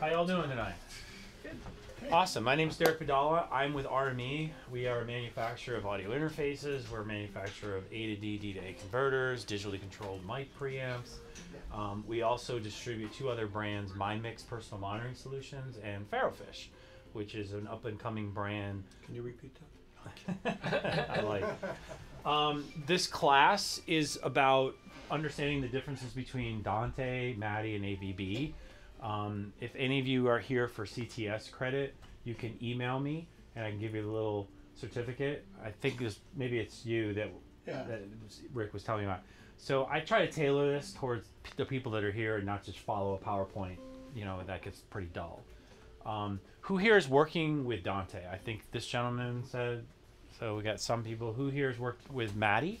How y'all doing tonight? Good. Awesome. My name is Derek Badala. I'm with RME. We are a manufacturer of audio interfaces. We're a manufacturer of A to D, D to A converters, digitally controlled mic preamps. Um, we also distribute two other brands, myMix Personal Monitoring Solutions and Ferrofish, which is an up and coming brand Can you repeat that? I like. Um, this class is about understanding the differences between Dante, MADI, and AVB. Um, if any of you are here for CTS credit, you can email me and I can give you a little certificate. I think this maybe it's you that Yeah. that Rick was telling me about. So I try to tailor this towards the people that are here and not just follow a PowerPoint. You know that gets pretty dull. Um, who here is working with Dante? I think this gentleman said. So we got some people. Who here has worked with MADI?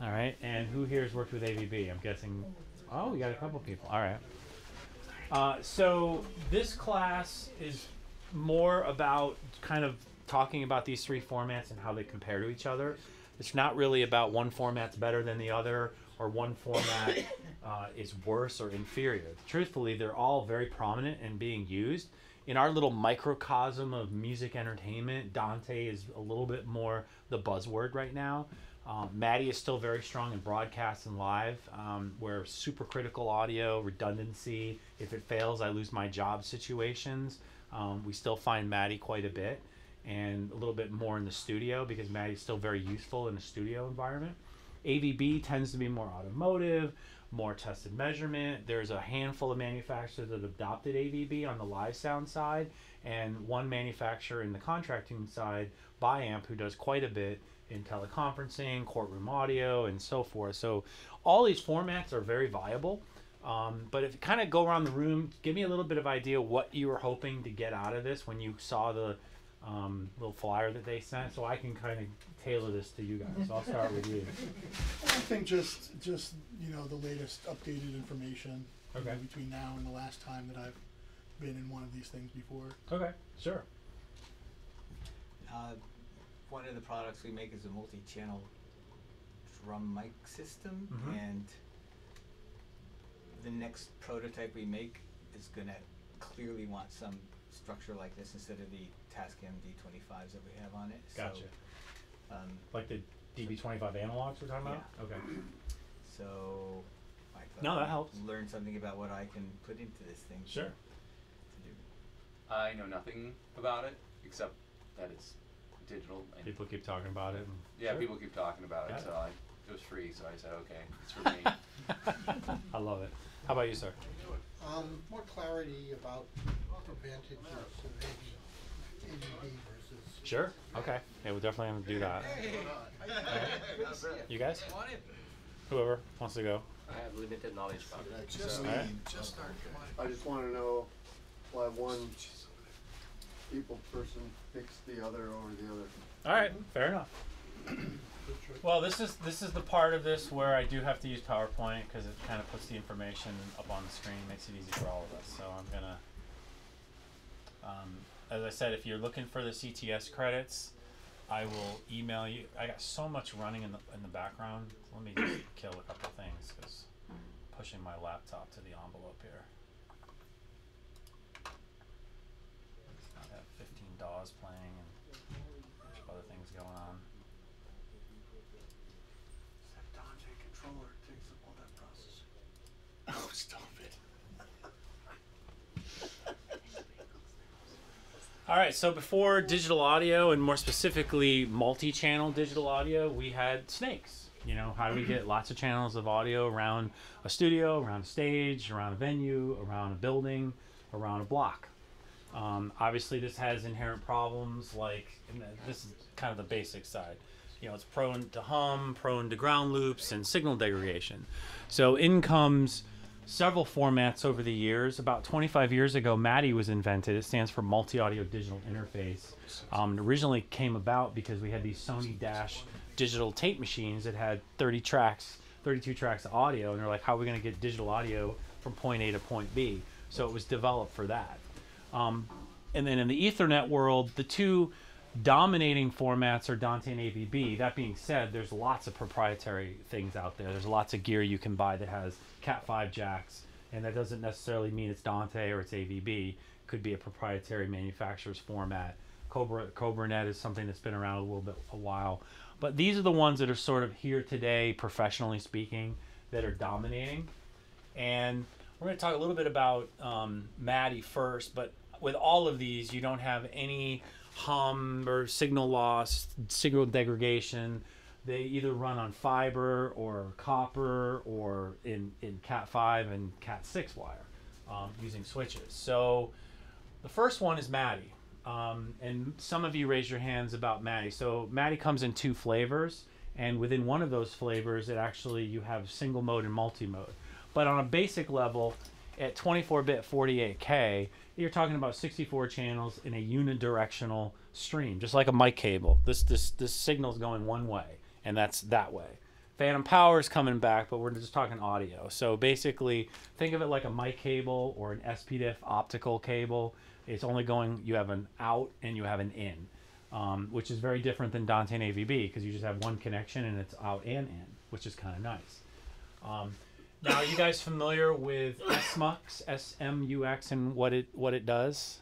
All right, and who here has worked with AVB? I'm guessing. Oh, we got a couple people. All right. Uh, so this class is more about kind of talking about these three formats and how they compare to each other. It's not really about one format's better than the other or one format uh, is worse or inferior. Truthfully, they're all very prominent and being used. In our little microcosm of music entertainment, Dante is a little bit more the buzzword right now. Um, MADI is still very strong in broadcast and live, um, where supercritical audio, redundancy, if it fails, I lose my job situations. Um, we still find MADI quite a bit and a little bit more in the studio because MADI's still very useful in a studio environment. AVB tends to be more automotive, more tested measurement. There's a handful of manufacturers that have adopted AVB on the live sound side, and one manufacturer in the contracting side, Biamp, who does quite a bit in teleconferencing, courtroom audio, and so forth. So all these formats are very viable. Um, but if you kind of go around the room, give me a little bit of idea what you were hoping to get out of this when you saw the um, little flyer that they sent, so I can kind of tailor this to you guys. So I'll start with you. I think just, just, you know, the latest updated information. you know, Okay. Between now and the last time that I've been in one of these things before. Okay, sure. Uh, one of the products we make is a multi-channel drum mic system, Mhm. and the next prototype we make is gonna clearly want some structure like this instead of the Tascam D25s that we have on it. Gotcha. So, um, Like the DB25 analogs we're talking about? Okay. so I thought No, that I'd helps. Learn something about what I can put into this thing. Sure. To do. I know nothing about it except that it's digital. And People keep talking about it. And yeah, Sure. people keep talking about Got it, it. so I, it was free, so I said, okay, it's for me. I love it. How about you, sir? Um, more clarity about advantages of AV, AVB versus. Sure. Okay. Yeah, we're definitely gonna do that. You guys? Whoever wants to go. I have limited knowledge about it. Just, Alright. just start. I just wanna know why one people person picks the other over the other. All right. Fair enough. Well, this is this is the part of this where I do have to use PowerPoint because it kind of puts the information up on the screen, makes it easy for all of us. So I'm gonna, um, as I said, if you're looking for the CTS credits, I will email you. I got so much running in the in the background. Let me just kill a couple things because pushing my laptop to the envelope here. I have 15 DAWs playing and a bunch of other things going on. That Dante controller takes up all that processing. Oh, stop it. All right, so before digital audio and more specifically multi-channel digital audio, we had snakes. You know, how do we get lots of channels of audio around a studio, around a stage, around a venue, around a building, around a block? Um, obviously, this has inherent problems like this is kind of the basic side. You know, it's prone to hum, prone to ground loops, and signal degradation. So in comes several formats over the years. About 25 years ago, MADI was invented. It stands for Multi Audio Digital Interface. Um, it originally came about because we had these Sony Dash digital tape machines that had 30 tracks, 32 tracks of audio, and they're like, how are we going to get digital audio from point A to point B? So it was developed for that. Um, and then in the Ethernet world, the two dominating formats are Dante and AVB. That being said, there's lots of proprietary things out there. There's lots of gear you can buy that has Cat5 jacks. and that doesn't necessarily mean it's Dante or it's AVB. It Could be a proprietary manufacturer's format. Cobra CobraNet is something that's been around a little bit a while, but these are the ones that are sort of here today, professionally speaking, that are dominating. And we're going to talk a little bit about um, MADI first, but with all of these, you don't have any hum or signal loss, signal degradation. They either run on fiber or copper or in, in Cat5 and Cat6 wire um, using switches. So the first one is MADI. Um, and some of you raise your hands about MADI. So MADI comes in two flavors, and within one of those flavors, it actually you have single mode and multi mode. But on a basic level, at 24-bit 48K, you're talking about 64 channels in a unidirectional stream, just like a mic cable. This this this signal's going one way, and that's that way. Phantom power is coming back, but we're just talking audio. So basically, think of it like a mic cable or an SPDIF optical cable. It's only going. You have an out and you have an in, um, which is very different than Dante and AVB because you just have one connection and it's out and in, which is kind of nice. Um, now, are you guys familiar with SMUX, S-M-U-X, and what it what it does?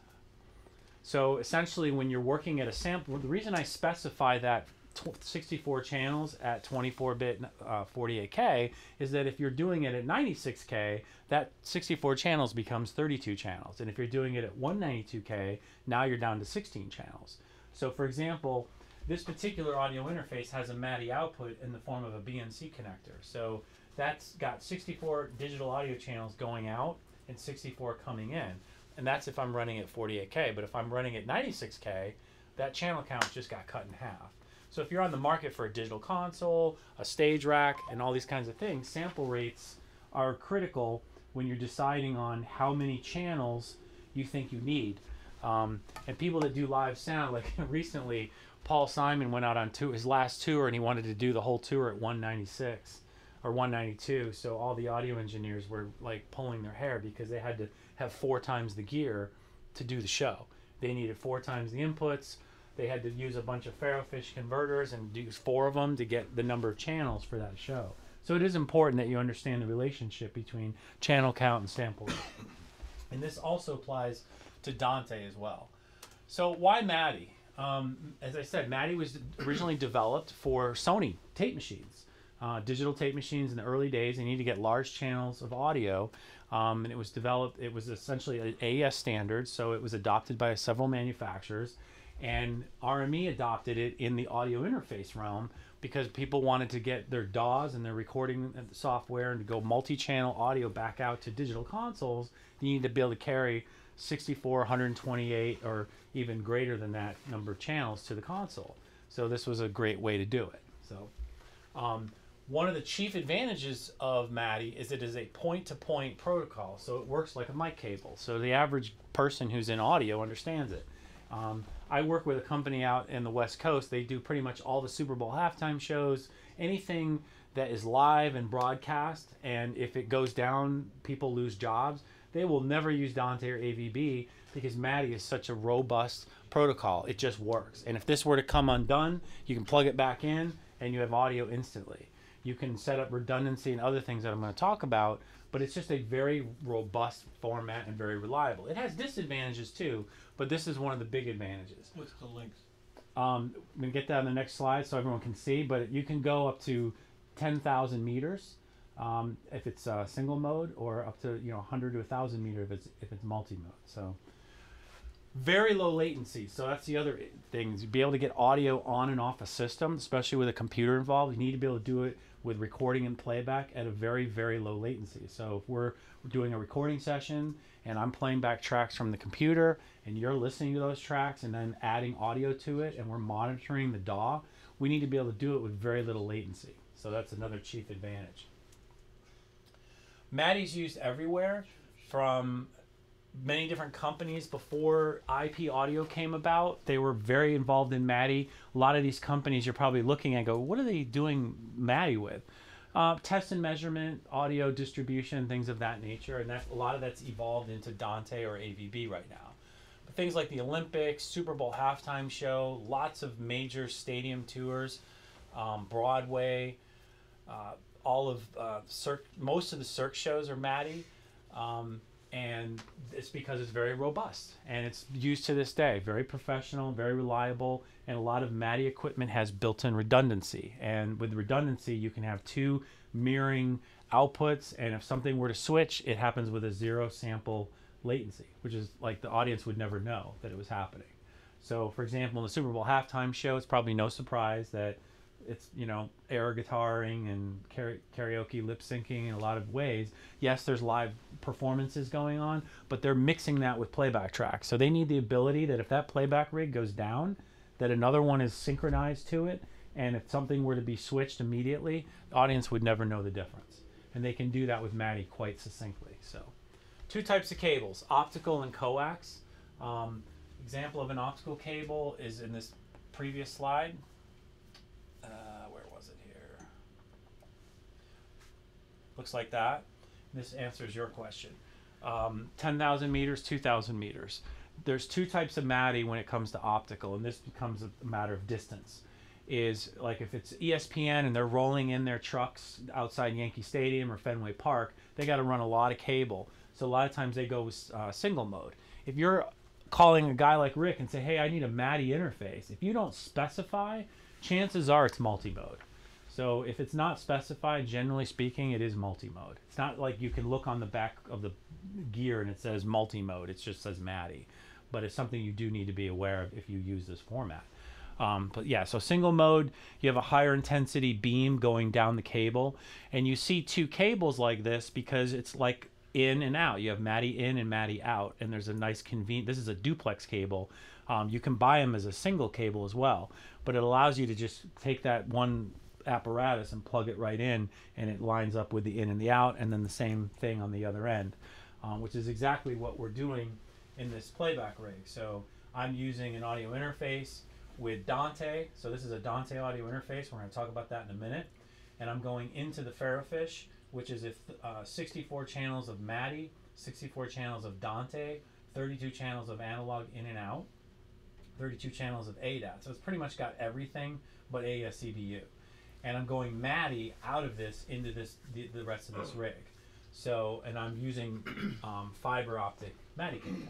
So essentially, when you're working at a sample, the reason I specify that tw- 64 channels at 24-bit uh, 48K is that if you're doing it at 96K, that 64 channels becomes 32 channels, and if you're doing it at 192K, now you're down to 16 channels. So, for example, this particular audio interface has a MADI output in the form of a BNC connector. So that's got 64 digital audio channels going out and 64 coming in. And that's if I'm running at 48K. But if I'm running at 96K, that channel count just got cut in half. So if you're on the market for a digital console, a stage rack, and all these kinds of things, sample rates are critical when you're deciding on how many channels you think you need. Um, and people that do live sound, like recently, Paul Simon went out on his last tour, and he wanted to do the whole tour at 196 or 192. So all the audio engineers were like pulling their hair because they had to have four times the gear to do the show. They needed four times the inputs. They had to use a bunch of Ferrofish converters and use four of them to get the number of channels for that show. So it is important that you understand the relationship between channel count and sample rate. and this also applies to Dante as well. So why MADI? Um, as I said, MADI was originally developed for Sony tape machines uh, digital tape machines in the early days. They need to get large channels of audio, um, and it was developed. It was essentially an AES standard, so it was adopted by several manufacturers, and RME adopted it in the audio interface realm because people wanted to get their DAWs and their recording software and to go multi-channel audio back out to digital consoles. You need to be able to carry 64, 128, or even greater than that number of channels to the console. So this was a great way to do it. So. Um, one of the chief advantages of MADI is it is a point-to-point protocol, so it works like a mic cable. So the average person who's in audio understands it. Um, I work with a company out in the West Coast. They do pretty much all the Super Bowl halftime shows, anything that is live and broadcast. And if it goes down, people lose jobs. They will never use Dante or AVB because MADI is such a robust protocol. It just works. And if this were to come undone, you can plug it back in and you have audio instantly. You can set up redundancy and other things that I'm going to talk about, but it's just a very robust format and very reliable. It has disadvantages too, but this is one of the big advantages. What's the length? Um, I'm going to get that on the next slide so everyone can see, but you can go up to 10,000 meters um, if it's uh, single mode, or up to you know 100 to 1,000 meter if it's if it's multi mode. So very low latency. So that's the other thing. Is be able to get audio on and off a system, especially with a computer involved. You need to be able to do it with recording and playback at a very, very low latency. So if we're doing a recording session and I'm playing back tracks from the computer and you're listening to those tracks and then adding audio to it and we're monitoring the DAW, we need to be able to do it with very little latency. So that's another chief advantage. MADI's used everywhere from many different companies before IP audio came about. They were very involved in MADI. A lot of these companies you're probably looking at go, what are they doing MADI with? Uh, test and measurement, audio distribution, things of that nature, and a lot of that's evolved into Dante or AVB right now. But things like the Olympics, Super Bowl halftime show, lots of major stadium tours, um, Broadway, uh, all of uh, Cirque, most of the Cirque shows are MADI. Um, and it's because it's very robust and it's used to this day. Very professional, very reliable, and a lot of MADI equipment has built-in redundancy. And with redundancy, you can have two mirroring outputs, and if something were to switch, it happens with a zero sample latency, which is like the audience would never know that it was happening. So, for example, in the Super Bowl halftime show, it's probably no surprise that it's you know air guitaring and karaoke lip syncing in a lot of ways. Yes, there's live performances going on, but they're mixing that with playback tracks. So they need the ability that if that playback rig goes down, that another one is synchronized to it, and if something were to be switched immediately, the audience would never know the difference. And they can do that with MADI quite succinctly. So, two types of cables: optical and coax. Um, example of an optical cable is in this previous slide. Uh, where was it here? Looks like that. This answers your question. Um, 10,000 meters, 2,000 meters. There's two types of MADI when it comes to optical, and this becomes a matter of distance. Is like if it's ESPN and they're rolling in their trucks outside Yankee Stadium or Fenway Park, they got to run a lot of cable. So a lot of times they go with uh, single mode. If you're calling a guy like Rick and say, "Hey, I need a MADI interface," if you don't specify, chances are it's multi-mode. So if it's not specified, generally speaking, it is multi-mode. It's not like you can look on the back of the gear and it says multi-mode. It just says MADI, but it's something you do need to be aware of if you use this format. Um, but yeah, so single mode, you have a higher intensity beam going down the cable, and you see two cables like this because it's like in and out. You have MADI in and MADI out, and there's a nice convenient. This is a duplex cable. Um, you can buy them as a single cable as well, but it allows you to just take that one apparatus and plug it right in, and it lines up with the in and the out, and then the same thing on the other end, um, which is exactly what we're doing in this playback rig. So I'm using an audio interface with Dante. So this is a Dante audio interface. We're going to talk about that in a minute. And I'm going into the Ferrofish, which is uh, 64 channels of MADI, 64 channels of Dante, 32 channels of analog in and out, 32 channels of ADAT. So it's pretty much got everything but AES/EBU. And I'm going MADI out of this into this the, the rest of this rig. So, and I'm using um, fiber optic MADI cable.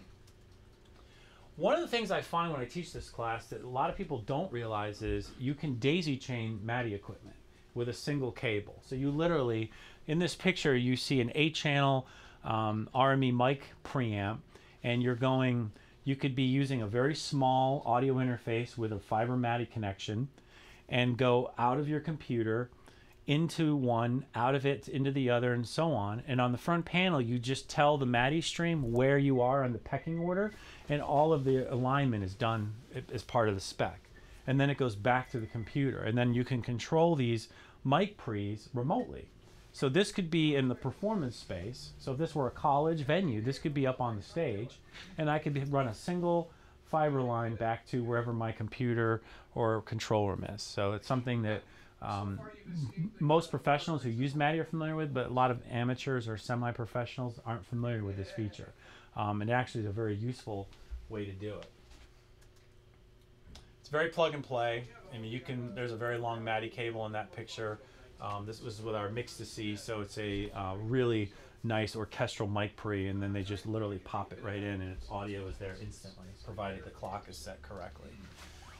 One of the things I find when I teach this class that a lot of people don't realize is you can daisy chain MADI equipment with a single cable. So you literally, in this picture, you see an eight channel um, RME mic preamp, and you're going, you could be using a very small audio interface with a fiber MADI connection and go out of your computer into one, out of it into the other, and so on. And on the front panel, you just tell the MADI stream where you are on the pecking order, and all of the alignment is done as part of the spec. And then it goes back to the computer, and then you can control these mic pre's remotely. So this could be in the performance space. So if this were a college venue, this could be up on the stage, and I could run a single fiber line back to wherever my computer or control room is. So it's something that um, most professionals who use MADI are familiar with, but a lot of amateurs or semi-professionals aren't familiar with this feature. Um, and actually, is a very useful way to do it. It's very plug and play. I mean, you can. There's a very long MADI cable in that picture. Um, this was with our Micstasy, so it's a uh, really nice orchestral mic pre, and then they just literally pop it right in, and its audio is there instantly, provided the clock is set correctly.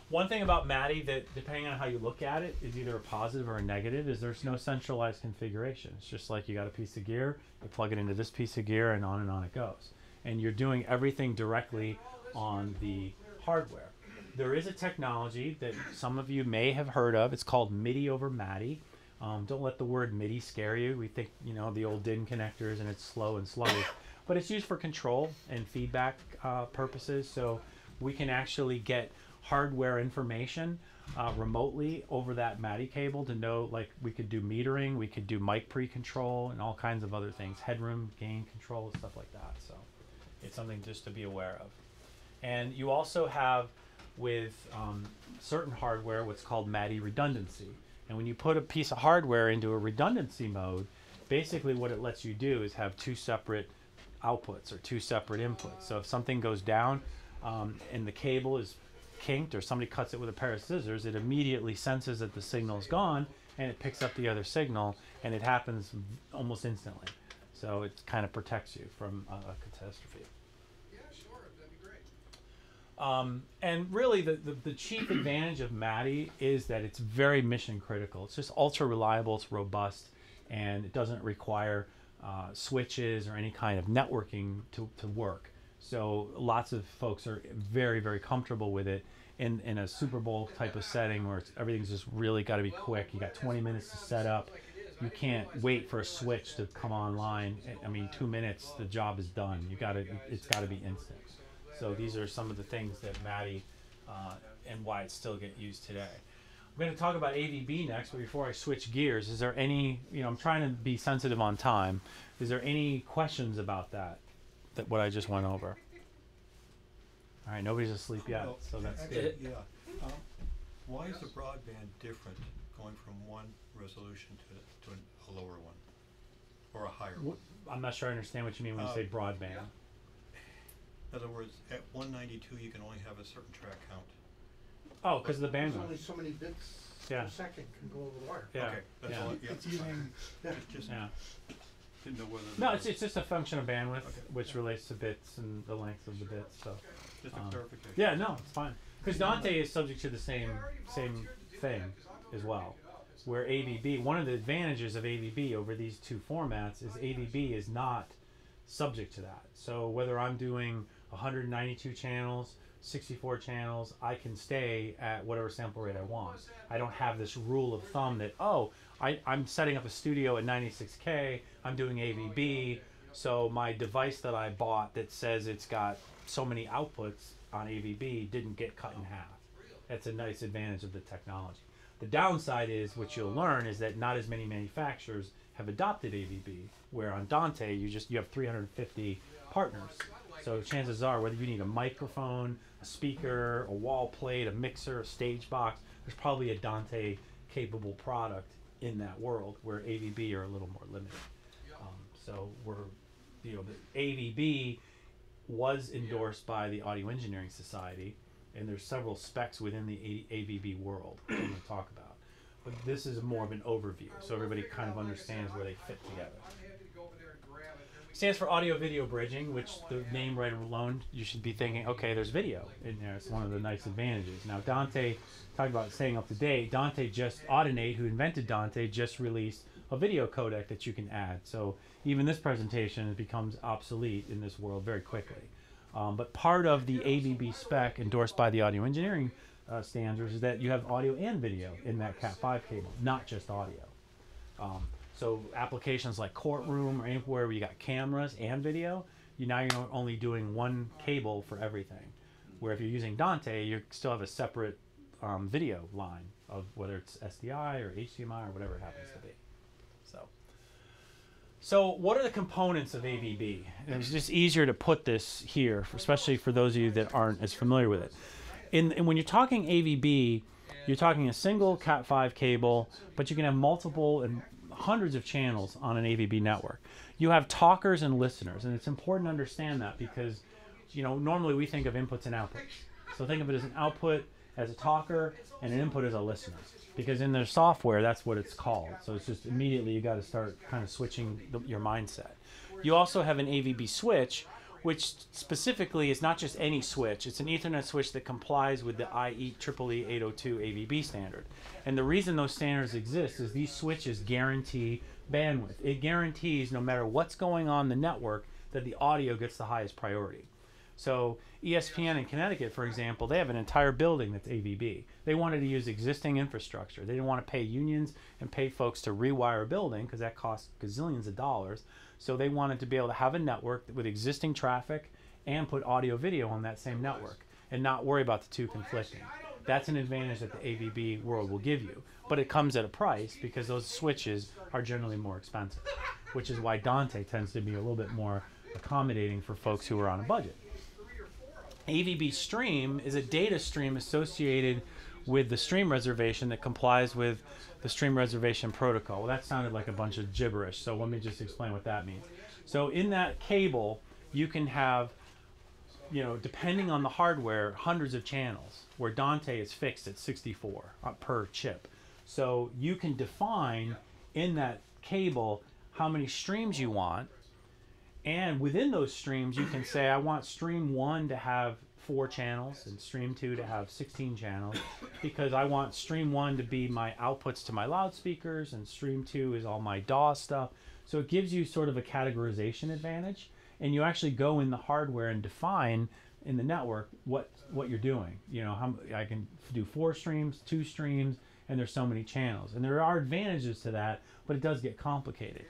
One thing about MADI that, depending on how you look at it, is either a positive or a negative. Is there's no centralized configuration. It's just like you got a piece of gear, you plug it into this piece of gear, and on and on it goes. And you're doing everything directly on the hardware. There is a technology that some of you may have heard of. It's called MIDI over MADI. Um, don't let the word MIDI scare you. We think you know the old DIN connectors and it's slow and sluggish, but it's used for control and feedback uh, purposes. So we can actually get hardware information uh, remotely over that MADI cable to know like we could do metering, we could do mic pre-control and all kinds of other things, headroom gain control stuff like that. So it's something just to be aware of. And you also have with um, certain hardware what's called MADI redundancy. And when you put a piece of hardware into a redundancy mode, basically what it lets you do is have two separate outputs or two separate inputs. So if something goes down um, and the cable is kinked or somebody cuts it with a pair of scissors, it immediately senses that the signal is gone and it picks up the other signal and it happens almost instantly. So it kind of protects you from a, a catastrophe. Yeah, sure, that'd be great. Um, and really, the, the, the chief advantage of MADI is that it's very mission critical. It's just ultra reliable, it's robust, and it doesn't require uh, switches or any kind of networking to, to work. So lots of folks are very, very comfortable with it in, in a Super Bowl type of setting where everything's just really got to be quick. You got 20 minutes to set up. You can't wait for a switch to come online. I mean, two minutes, the job is done. You got to, it's got to be instant. So these are some of the things that MADI uh, and why it still get used today. I'm going to talk about AVB next, but before I switch gears, is there any, you know, I'm trying to be sensitive on time. Is there any questions about that, that what I just went over? All right, nobody's asleep yet, Well, so that's actually, good. Yeah. Um, why is the broadband different going from one resolution to, to an- a lower one? Or a higher one? I'm not sure I understand what you mean when you Uh, say broadband. In other words, at one ninety-two, you can only have a certain track count. Oh, because of the There's only bandwidth. so many bits Yeah. per second can go over the wire. Yeah. Okay, that's yeah. all, yeah. It's using, Just- Just, Yeah. didn't know whether. No, there it's, was- it's just a function of bandwidth, Okay. which relates to bits and the length of the bits. So. Just a um, clarification. Yeah, no, it's fine. Because Dante is subject to the same same thing as well. Where AVB, one of the advantages of AVB over these two formats is AVB is not subject to that. So whether I'm doing 192 channels, 64 channels, I can stay at whatever sample rate I want. I don't have this rule of thumb that oh, I, I'm setting up a studio at 96k, I'm doing AVB, oh, so my device that I bought that says it's got so many outputs on AVB didn't get cut in half. That's a nice advantage of the technology. The downside is what you'll learn is that not as many manufacturers have adopted AVB. Where on Dante you just you have 350 partners. So chances are whether you need a microphone, a speaker, a wall plate, a mixer, a stage box, there's probably a Dante capable product in that world where AVB are a little more limited. Um, so we're, you know, the AVB was endorsed by the Audio Engineering Society, and there's several specs within the A- AVB world I'm going to talk about. But this is more of an overview, so everybody kind of understands where they fit together. Stands for audio video bridging, which the name right alone, you should be thinking, okay, there's video in there. It's one of the nice advantages. Now, Dante, talking about staying up to date, Dante just, Audinate, who invented Dante, just released a video codec that you can add. So even this presentation becomes obsolete in this world very quickly. Um, but part of the AVB spec endorsed by the audio engineering uh, standards is that you have audio and video in that Cat5 cable, not just audio. Um, so applications like courtroom or anywhere where you got cameras and video, you now you're only doing one cable for everything. Where if you're using Dante, you still have a separate um, video line of whether it's SDI or HDMI or whatever it happens to be. So, so what are the components of AVB? And it's just easier to put this here, especially for those of you that aren't as familiar with it. In, and when you're talking AVB, you're talking a single Cat5 cable, but you can have multiple and hundreds of channels on an AVB network. You have talkers and listeners, and it's important to understand that because, you know, normally we think of inputs and outputs. So think of it as an output as a talker and an input as a listener. Because in their software, that's what it's called. So it's just immediately you got to start kind of switching the, your mindset. You also have an AVB switch, which specifically is not just any switch. It's an Ethernet switch that complies with the IEEE 802 AVB standard. And the reason those standards exist is these switches guarantee bandwidth. It guarantees no matter what's going on the network that the audio gets the highest priority. So ESPN in Connecticut, for example, they have an entire building that's AVB. They wanted to use existing infrastructure. They didn't want to pay unions and pay folks to rewire a building because that costs gazillions of dollars. So they wanted to be able to have a network with existing traffic and put audio video on that same network and not worry about the two conflicting. That's an advantage that the AVB world will give you. But it comes at a price because those switches are generally more expensive, which is why Dante tends to be a little bit more accommodating for folks who are on a budget. AVB stream is a data stream associated with the stream reservation that complies with the stream reservation protocol. Well, that sounded like a bunch of gibberish, so let me just explain what that means. So in that cable, you can have, you know, depending on the hardware, hundreds of channels, where Dante is fixed at 64 uh, per chip. So you can define in that cable how many streams you want And within those streams, you can say, I want stream one to have four channels and stream two to have 16 channels because I want stream one to be my outputs to my loudspeakers and stream two is all my DAW stuff. So it gives you sort of a categorization advantage. And you actually go in the hardware and define in the network what what you're doing. You know, how I can do four streams, two streams, and there's so many channels. And there are advantages to that, but it does get complicated.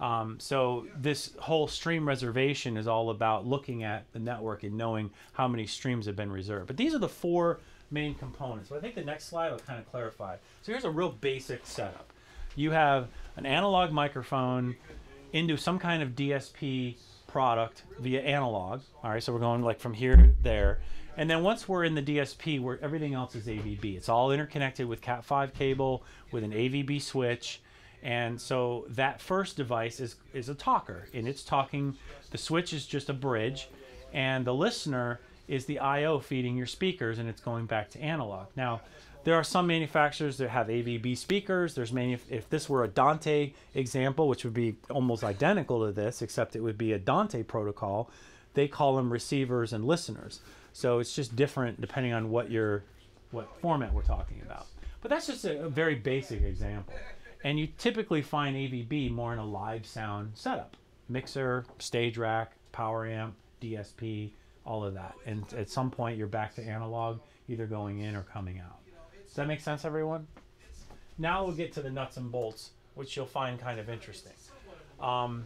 Um, so this whole stream reservation is all about looking at the network and knowing how many streams have been reserved. But these are the four main components. So I think the next slide will kind of clarify. So here's a real basic setup. You have an analog microphone into some kind of DSP product via analog. All right, so we're going like from here to there. And then once we're in the DSP, where everything else is AVB, it's all interconnected with Cat5 cable with an AVB switch. And so that first device is, is a talker, and it's talking. The switch is just a bridge, and the listener is the I/O feeding your speakers, and it's going back to analog. Now, there are some manufacturers that have AVB speakers. There's many, if this were a Dante example, which would be almost identical to this, except it would be a Dante protocol. They call them receivers and listeners. So it's just different depending on what your what format we're talking about. But that's just a, a very basic example. And you typically find AVB more in a live sound setup. Mixer, stage rack, power amp, DSP, all of that. And at some point you're back to analog, either going in or coming out. Does that make sense, everyone? Now we'll get to the nuts and bolts, which you'll find kind of interesting. Um,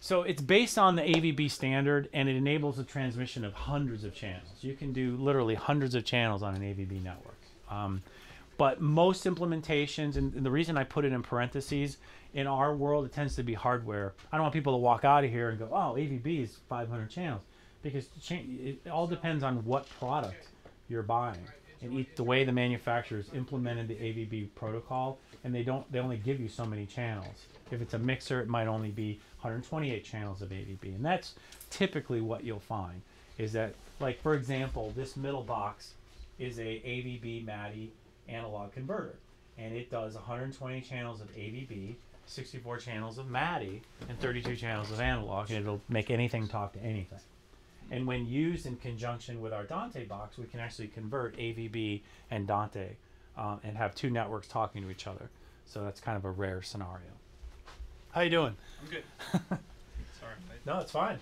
so it's based on the AVB standard, and it enables the transmission of hundreds of channels. You can do literally hundreds of channels on an AVB network. Um, but most implementations, and and the reason I put it in parentheses, in our world, it tends to be hardware. I don't want people to walk out of here and go, "Oh, AVB is 500 channels," because it all depends on what product you're buying and the way the manufacturers implemented the AVB protocol, and they don't they only give you so many channels. If it's a mixer, it might only be 128 channels of AVB, and that's typically what you'll find. Is that like for example, this middle box is a AVB MADI analog converter, and it does 120 channels of AVB, 64 channels of MADI, and 32 channels of analog, and it'll make anything talk to anything. And when used in conjunction with our Dante box, we can actually convert AVB and Dante um, and have two networks talking to each other. So that's kind of a rare scenario. How you doing? I'm good. Sorry. No, it's fine.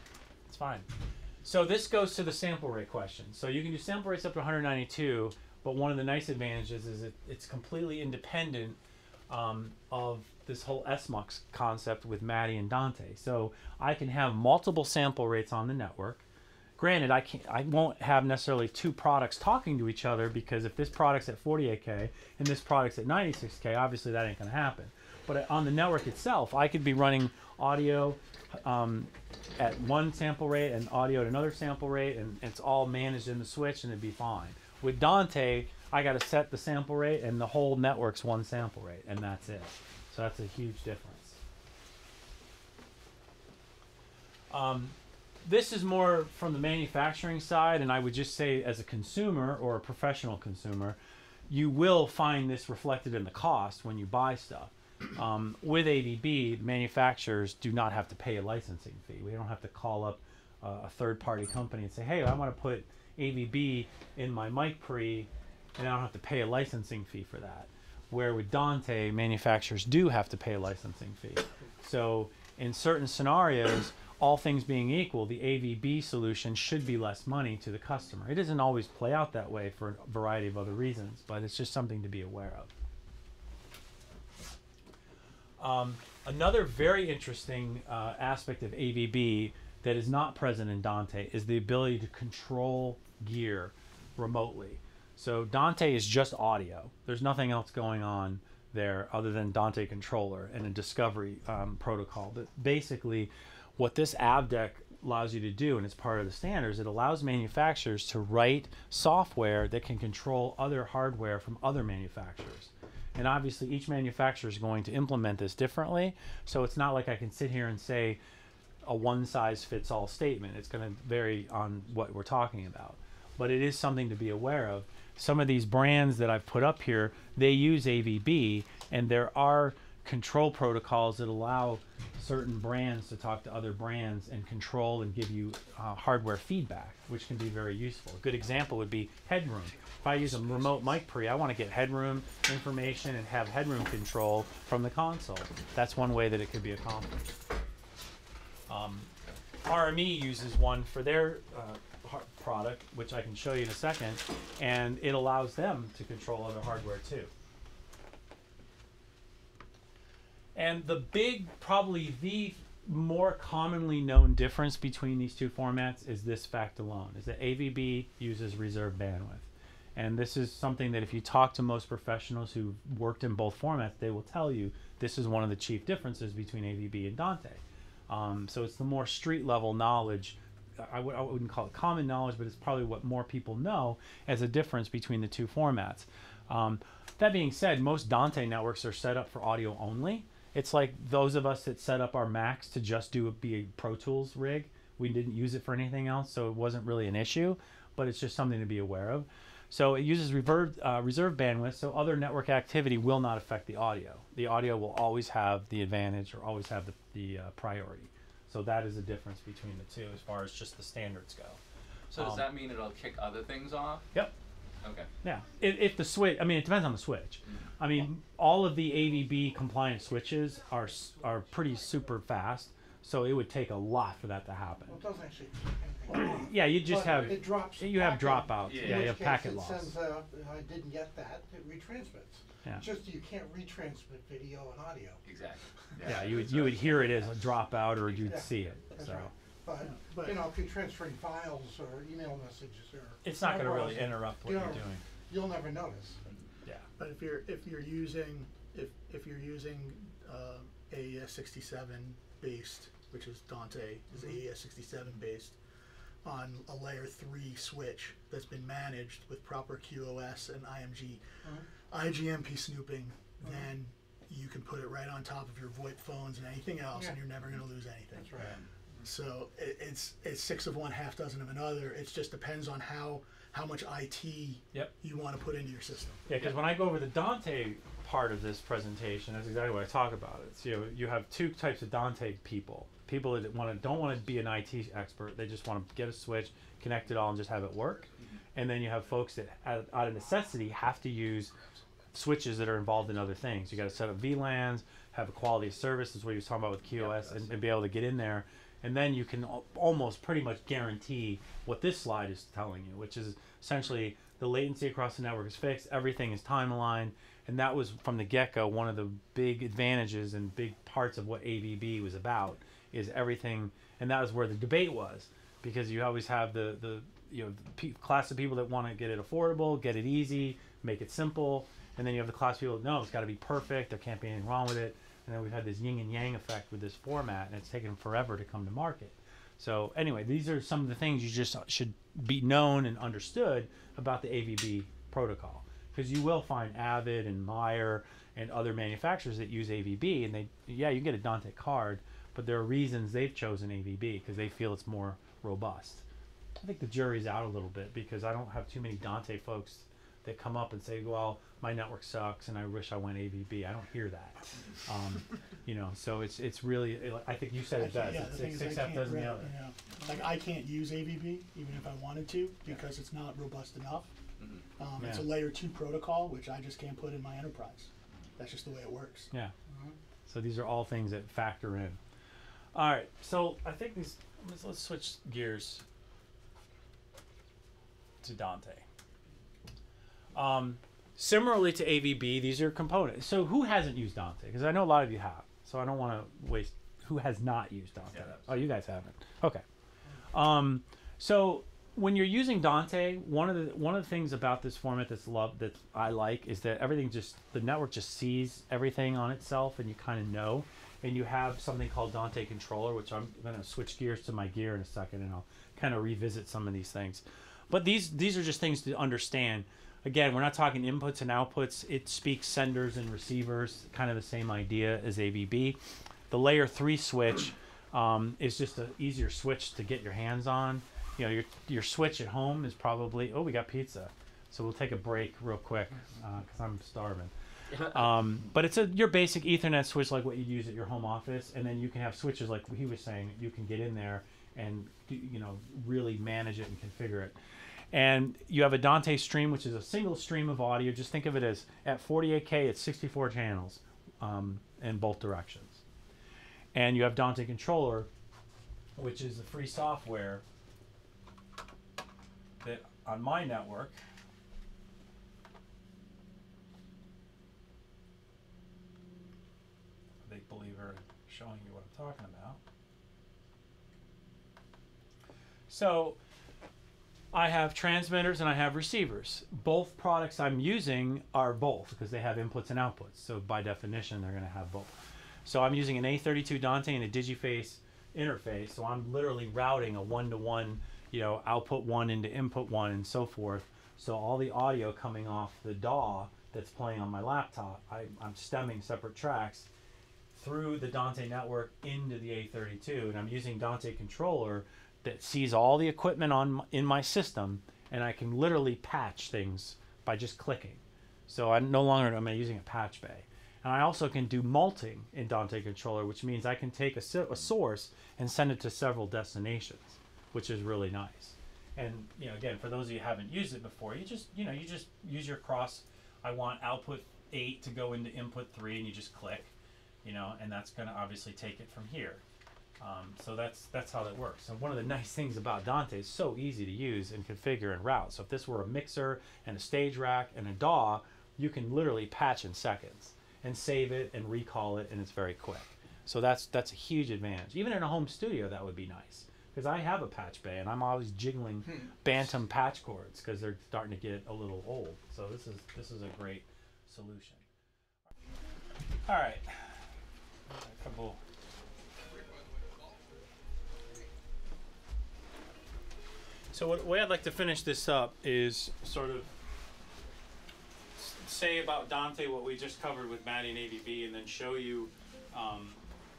It's fine. So this goes to the sample rate question. So you can do sample rates up to 192, but one of the nice advantages is it, it's completely independent um, of this whole SMUX concept with MADI and Dante. So I can have multiple sample rates on the network. Granted, I can't, I won't have necessarily two products talking to each other because if this product's at 48k and this product's at 96k, obviously that ain't gonna happen. But on the network itself, I could be running audio um, at one sample rate and audio at another sample rate, and it's all managed in the switch, and it'd be fine. With Dante, I got to set the sample rate, and the whole network's one sample rate, and that's it. So that's a huge difference. Um, this is more from the manufacturing side, and I would just say, as a consumer or a professional consumer, you will find this reflected in the cost when you buy stuff. Um, with AVB, manufacturers do not have to pay a licensing fee. We don't have to call up uh, a third-party company and say, "Hey, I want to put AVB in my mic pre," and I don't have to pay a licensing fee for that. Where with Dante, manufacturers do have to pay a licensing fee. So in certain scenarios, all things being equal, the AVB solution should be less money to the customer. It doesn't always play out that way for a variety of other reasons, but it's just something to be aware of. Um, another very interesting uh, aspect of AVB that is not present in Dante is the ability to control gear remotely. So Dante is just audio. There's nothing else going on there other than Dante controller and a discovery um, protocol. But basically, what this AVDECC allows you to do, and it's part of the standards, it allows manufacturers to write software that can control other hardware from other manufacturers. And obviously, each manufacturer is going to implement this differently. So it's not like I can sit here and say a one size fits all statement. It's going to vary on what we're talking about. But it is something to be aware of. Some of these brands that I've put up here, they use AVB, and there are control protocols that allow certain brands to talk to other brands and control and give you uh, hardware feedback, which can be very useful. A good example would be headroom. If I use a remote mic pre, I want to get headroom information and have headroom control from the console. That's one way that it could be accomplished. Um, RME uses one for their uh, product, which I can show you in a second, and it allows them to control other hardware too. And the big, probably the more commonly known difference between these two formats is this fact alone: is that AVB uses reserve bandwidth, and this is something that if you talk to most professionals who worked in both formats, they will tell you this is one of the chief differences between AVB and Dante. Um, so it's the more street level knowledge. I w- I wouldn't call it common knowledge, but it's probably what more people know as a difference between the two formats. Um, that being said, most Dante networks are set up for audio only. It's like those of us that set up our Macs to just do a, be a Pro Tools rig. We didn't use it for anything else, so it wasn't really an issue, but it's just something to be aware of. So it uses reserve, uh, reserve bandwidth, so other network activity will not affect the audio. The audio will always have the advantage or always have the, the uh, priority. So that is the difference between the two as far as just the standards go. So does Um, that mean it'll kick other things off? Yep. Okay. Yeah, if, if the switch, I mean, it depends on the switch. I mean, all of the AVB compliant switches are are pretty super fast, so it would take a lot for that to happen. Well, it doesn't actually. do anything. Yeah, you just But have It drops. you have packet, dropouts. Yeah. Yeah, in you which have case packet it loss. Sends out, I didn't get that, it retransmits. Yeah. Just you can't retransmit video and audio. Exactly. Yeah, you would you would hear it as a dropout, or you'd Yeah, see it. That's So right. But, but- you know, if you're transferring files or email messages or. it's not going to really interrupt what you you're know, doing. You'll never notice. Yeah. But if you're if you're using if if you're using uh, AES sixty seven based, which is Dante is mm-hmm. AES sixty seven based on a layer three switch that's been managed with proper QoS and IMG mm-hmm. IGMP snooping, mm-hmm. then you can put it right on top of your VoIP phones and anything else, and Yeah. you're never going to lose anything. That's right. So it, it's it's six of one, half dozen of another. It just depends on how how much IT Yep. you want to put into your system. Yeah, because when I go over the Dante part of this presentation, that's exactly what I talk about. It's you know you have two types of Dante people. People that want to don't want to be an IT expert. They just want to get a switch, connect it all, and just have it work. Mm-hmm. And then you have folks that, out of necessity, have to use switches that are involved in other things. You got to set up VLANs, have a quality of service, is what he was talking about with QoS, and, and be able to get in there. And then you can almost pretty much guarantee what this slide is telling you, which is essentially the latency across the network is fixed, everything is time aligned, and that was from the get go one of the big advantages and big parts of what AVB was about is everything, and that was where the debate was because you always have the the you know the class of people that want to get it affordable, get it easy, make it simple, and then you have the class of people that no, it's got to be perfect, there can't be anything wrong with it, and then we've had this yin and yang effect with this format, and it's taken forever to come to market. So anyway, these are some of the things you just should be known and understood about the AVB protocol, because you will find Avid and Meyer and other manufacturers that use AVB, and they yeah you can get a Dante card, but there are reasons they've chosen AVB because they feel it's more robust. I think the jury's out a little bit because I don't have too many Dante folks that come up and say, "Well, my network sucks, and I wish I went AVB." I don't hear that. Um, you know, so it's it's really. I think you said it best. Yeah, It's the six, thing six is I half can't dozen the other. you know, like I can't use AVB even if I wanted to because it's not robust enough. Um, It's a layer two protocol which I just can't put in my enterprise. That's just the way it works. Yeah. So these are all things that factor in. All right. So I think these. Let's, let's switch gears to Dante. Um, similarly to AVB, these are components. So who hasn't used Dante? Because I know a lot of you have. So I don't want to waste. Who has not used Dante? Yeah, oh, you guys haven't. Okay. Um, so when you're using Dante, one of the one of the things about this format that's loved that I like is that everything just the network just sees everything on itself, and you kind of know. And you have something called Dante Controller, which I'm going to switch gears to my gear in a second, and I'll kind of revisit some of these things. But these these are just things to understand. Again, we're not talking inputs and outputs. It speaks senders and receivers, kind of the same idea as AVB. The layer three switch um, is just an easier switch to get your hands on. You know, your your switch at home is probably oh we got pizza, so we'll take a break real quick because I'm starving. Um, but it's a your basic Ethernet switch like what you use at your home office, and then you can have switches like he was saying. You can get in there and you know really manage it and configure it. And you have a Dante stream, which is a single stream of audio. Just think of it as at 48k, it's 64 channels um, in both directions. And you have Dante controller, which is the free software that on my network big believer in showing you what I'm talking about. So I have transmitters and I have receivers. Both products I'm using are both because they have inputs and outputs. So by definition, they're going to have both. So I'm using an A32 Dante and a Digiface interface. So I'm literally routing a one-to-one, you know, output one into input one and so forth. So all the audio coming off the DAW that's playing on my laptop, I, I'm stemming separate tracks through the Dante network into the A32, and I'm using Dante controller that sees all the equipment on in my system, and I can literally patch things by just clicking. So I no longer am I using a patch bay, and I also can do multing in Dante controller, which means I can take a, a source and send it to several destinations, which is really nice. And you know, again, for those of you who haven't used it before, you just you know you just use your cross. I want output eight to go into input three, and you just click you know, and that's going to obviously take it from here. Um, so that's that's how that works. And one of the nice things about Dante is so easy to use and configure and route. So if this were a mixer and a stage rack and a DAW, you can literally patch in seconds and save it and recall it, and it's very quick. So that's that's a huge advantage. Even in a home studio, that would be nice because I have a patch bay and I'm always jiggling Bantam patch cords because they're starting to get a little old. So this is this is a great solution. All right So what way I'd like to finish this up is sort of say about Dante what we just covered with MADI and AVB, and then show you. Um,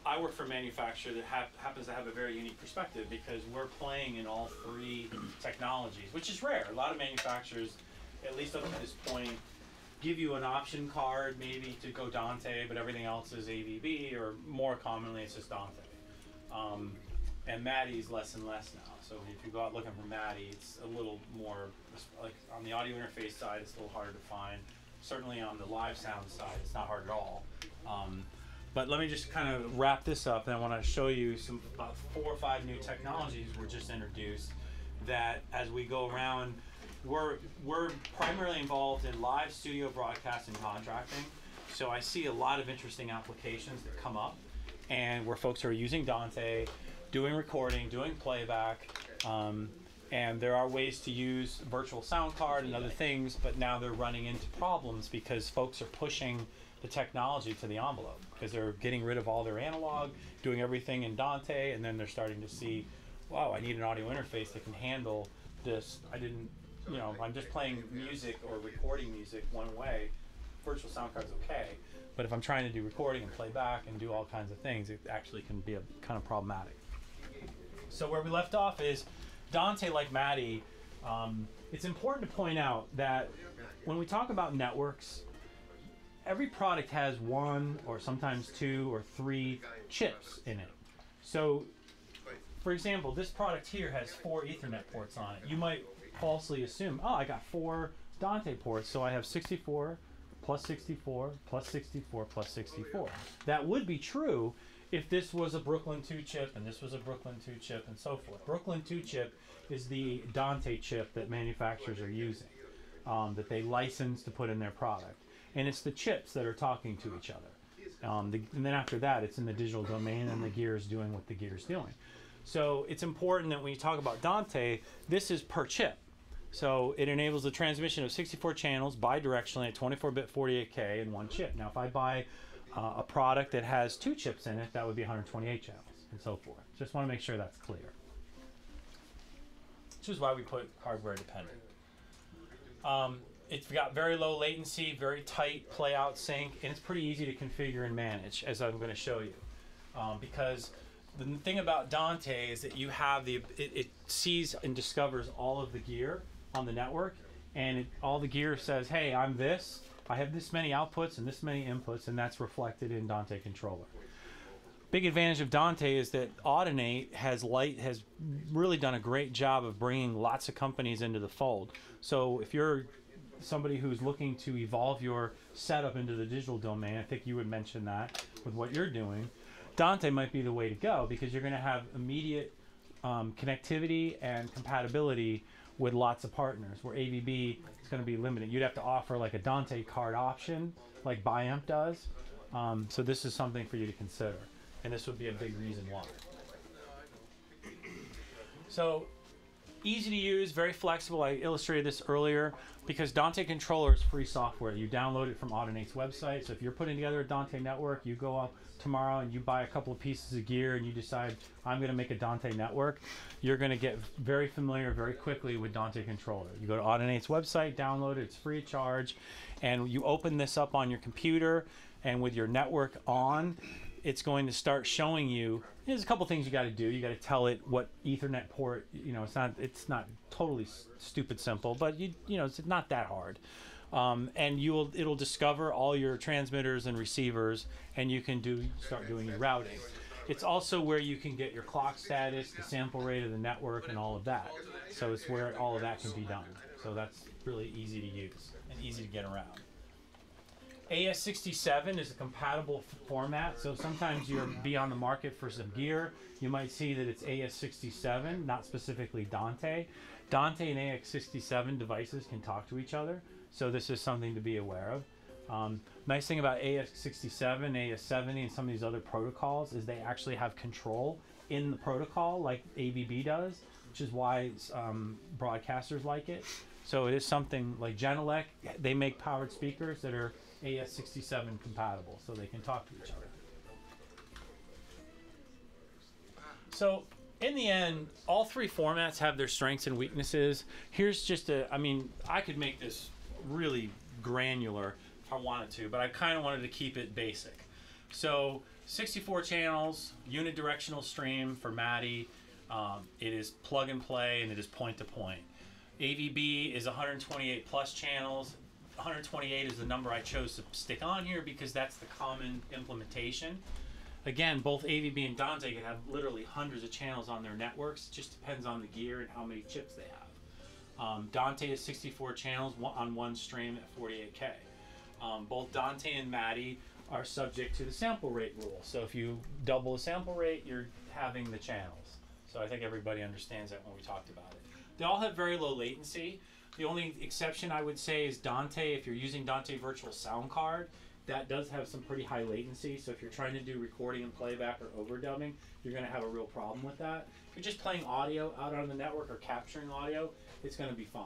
I work for a manufacturer that hap- happens to have a very unique perspective because we're playing in all three technologies, which is rare. A lot of manufacturers, at least up to this point, give you an option card maybe to go Dante, but everything else is AVB, or more commonly it's just Dante. Um, and MADI's less and less now. So if you go out looking for MADI, it's a little more like on the audio interface side, it's a little harder to find. Certainly on the live sound side, it's not hard at all. Um, but let me just kind of wrap this up, and I want to show you some about four or five new technologies were just introduced that as we go around we're we're primarily involved in live studio broadcast and contracting. So I see a lot of interesting applications that come up, and where folks are using Dante, doing recording, doing playback, um, and there are ways to use virtual sound card and other things. But now they're running into problems because folks are pushing the technology to the envelope because they're getting rid of all their analog, doing everything in Dante, and then they're starting to see, wow, I need an audio interface that can handle this. I didn't you know, I'm just playing music or recording music one way, virtual sound card's okay. But if I'm trying to do recording and play back and do all kinds of things, it actually can be a kind of problematic. So where we left off is Dante, like MADI. Um, it's important to point out that when we talk about networks, every product has one or sometimes two or three chips in it. So, for example, this product here has four Ethernet ports on it. You might falsely assume, oh, I got four Dante ports, so I have 64 plus 64 plus 64 plus 64. That would be true if this was a Brooklyn 2 chip and this was a Brooklyn 2 chip and so forth. Brooklyn 2 chip is the Dante chip that manufacturers are using, um, that they license to put in their product. And it's the chips that are talking to each other. Um, the, and then after that, it's in the digital domain and the gear is doing what the gear is doing. So it's important that when you talk about Dante, this is per chip. So it enables the transmission of 64 channels bidirectionally at 24-bit 48K in one chip. Now, if I buy uh, a product that has two chips in it, that would be 128 channels and so forth. Just want to make sure that's clear. Which is why we put hardware dependent. Um, it's got very low latency, very tight play out sync, and it's pretty easy to configure and manage, as I'm going to show you. Um, because the thing about Dante is that you have the it, it sees and discovers all of the gear on the network, and it, all the gear says, "Hey, I'm this," I have this many outputs and this many inputs, and that's reflected in Dante Controller. Big advantage of Dante is that Audinate has light has really done a great job of bringing lots of companies into the fold. So if you're somebody who's looking to evolve your setup into the digital domain, I think you would mention that with what you're doing. Dante might be the way to go because you're going to have immediate um, connectivity and compatibility with lots of partners. Where AVB is going to be limited. You'd have to offer like a Dante card option, like Biamp does. Um, so this is something for you to consider, and this would be a big reason why. So easy to use, very flexible. I illustrated this earlier because Dante Controller is free software. You download it from Audinate's website. So if you're putting together a Dante network, you go up tomorrow and you buy a couple of pieces of gear and you decide I'm going to make a Dante network, you're going to get very familiar very quickly with Dante Controller. You go to Audinate's website, download it, it's free of charge, and you open this up on your computer and with your network on, it's going to start showing you there's a couple things you got to do. You got to tell it what ethernet port you know it's not it's not totally s- stupid simple but you you know it's not that hard. Um, and you will it'll discover all your transmitters and receivers and you can do start doing your routing. It's also where you can get your clock status the sample rate of the network and all of that. So it's where all of that can be done. So that's really easy to use and easy to get around AES67 is a compatible format, so sometimes you'll be on the market for some gear. You might see that it's AES67, not specifically Dante. Dante and AES67 devices can talk to each other, so this is something to be aware of. Um, nice thing about AES67, AES70, and some of these other protocols is they actually have control in the protocol, like AVB does, which is why um, broadcasters like it. So it is something like Genelec. They make powered speakers that are AES67 compatible, so they can talk to each other. So in the end, all three formats have their strengths and weaknesses. Here's just a, I mean, I could make this really granular if I wanted to, but I kind of wanted to keep it basic. So 64 channels, unidirectional stream for MADI. Um, it is plug and play and it is point to point. AVB is 128 plus channels. 128 is the number I chose to stick on here because that's the common implementation. Again, both AVB and Dante can have literally hundreds of channels on their networks. It just depends on the gear and how many chips they have. Um, Dante is 64 channels on one stream at 48K. Um, both Dante and MADI are subject to the sample rate rule. So if you double the sample rate, you're having the channels. So I think everybody understands that when we talked about it. They all have very low latency. The only exception I would say is Dante. If you're using Dante Virtual Sound Card, that does have some pretty high latency. So if you're trying to do recording and playback or overdubbing, you're going to have a real problem with that. If you're just playing audio out on the network or capturing audio, it's going to be fine.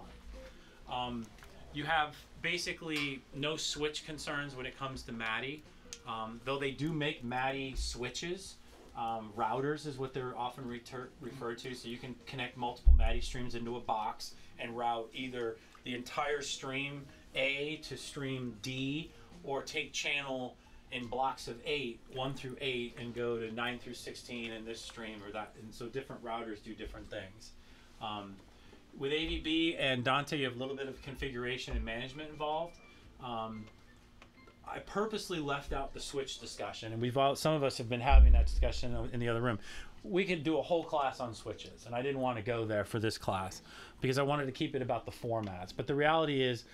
Um, you have basically no switch concerns when it comes to MADI, um, though they do make MADI switches. Um, routers is what they're often referred to. So you can connect multiple MADI streams into a box and route either the entire stream A to stream D, or take channel in blocks of eight, one through eight, and go to nine through sixteen in this stream or that. And so different routers do different things. Um, with AVB and Dante, you have a little bit of configuration and management involved. Um, I purposely left out the switch discussion, and we've all, some of us have been having that discussion in the other room. We could do a whole class on switches, and I didn't want to go there for this class because I wanted to keep it about the formats. But the reality is,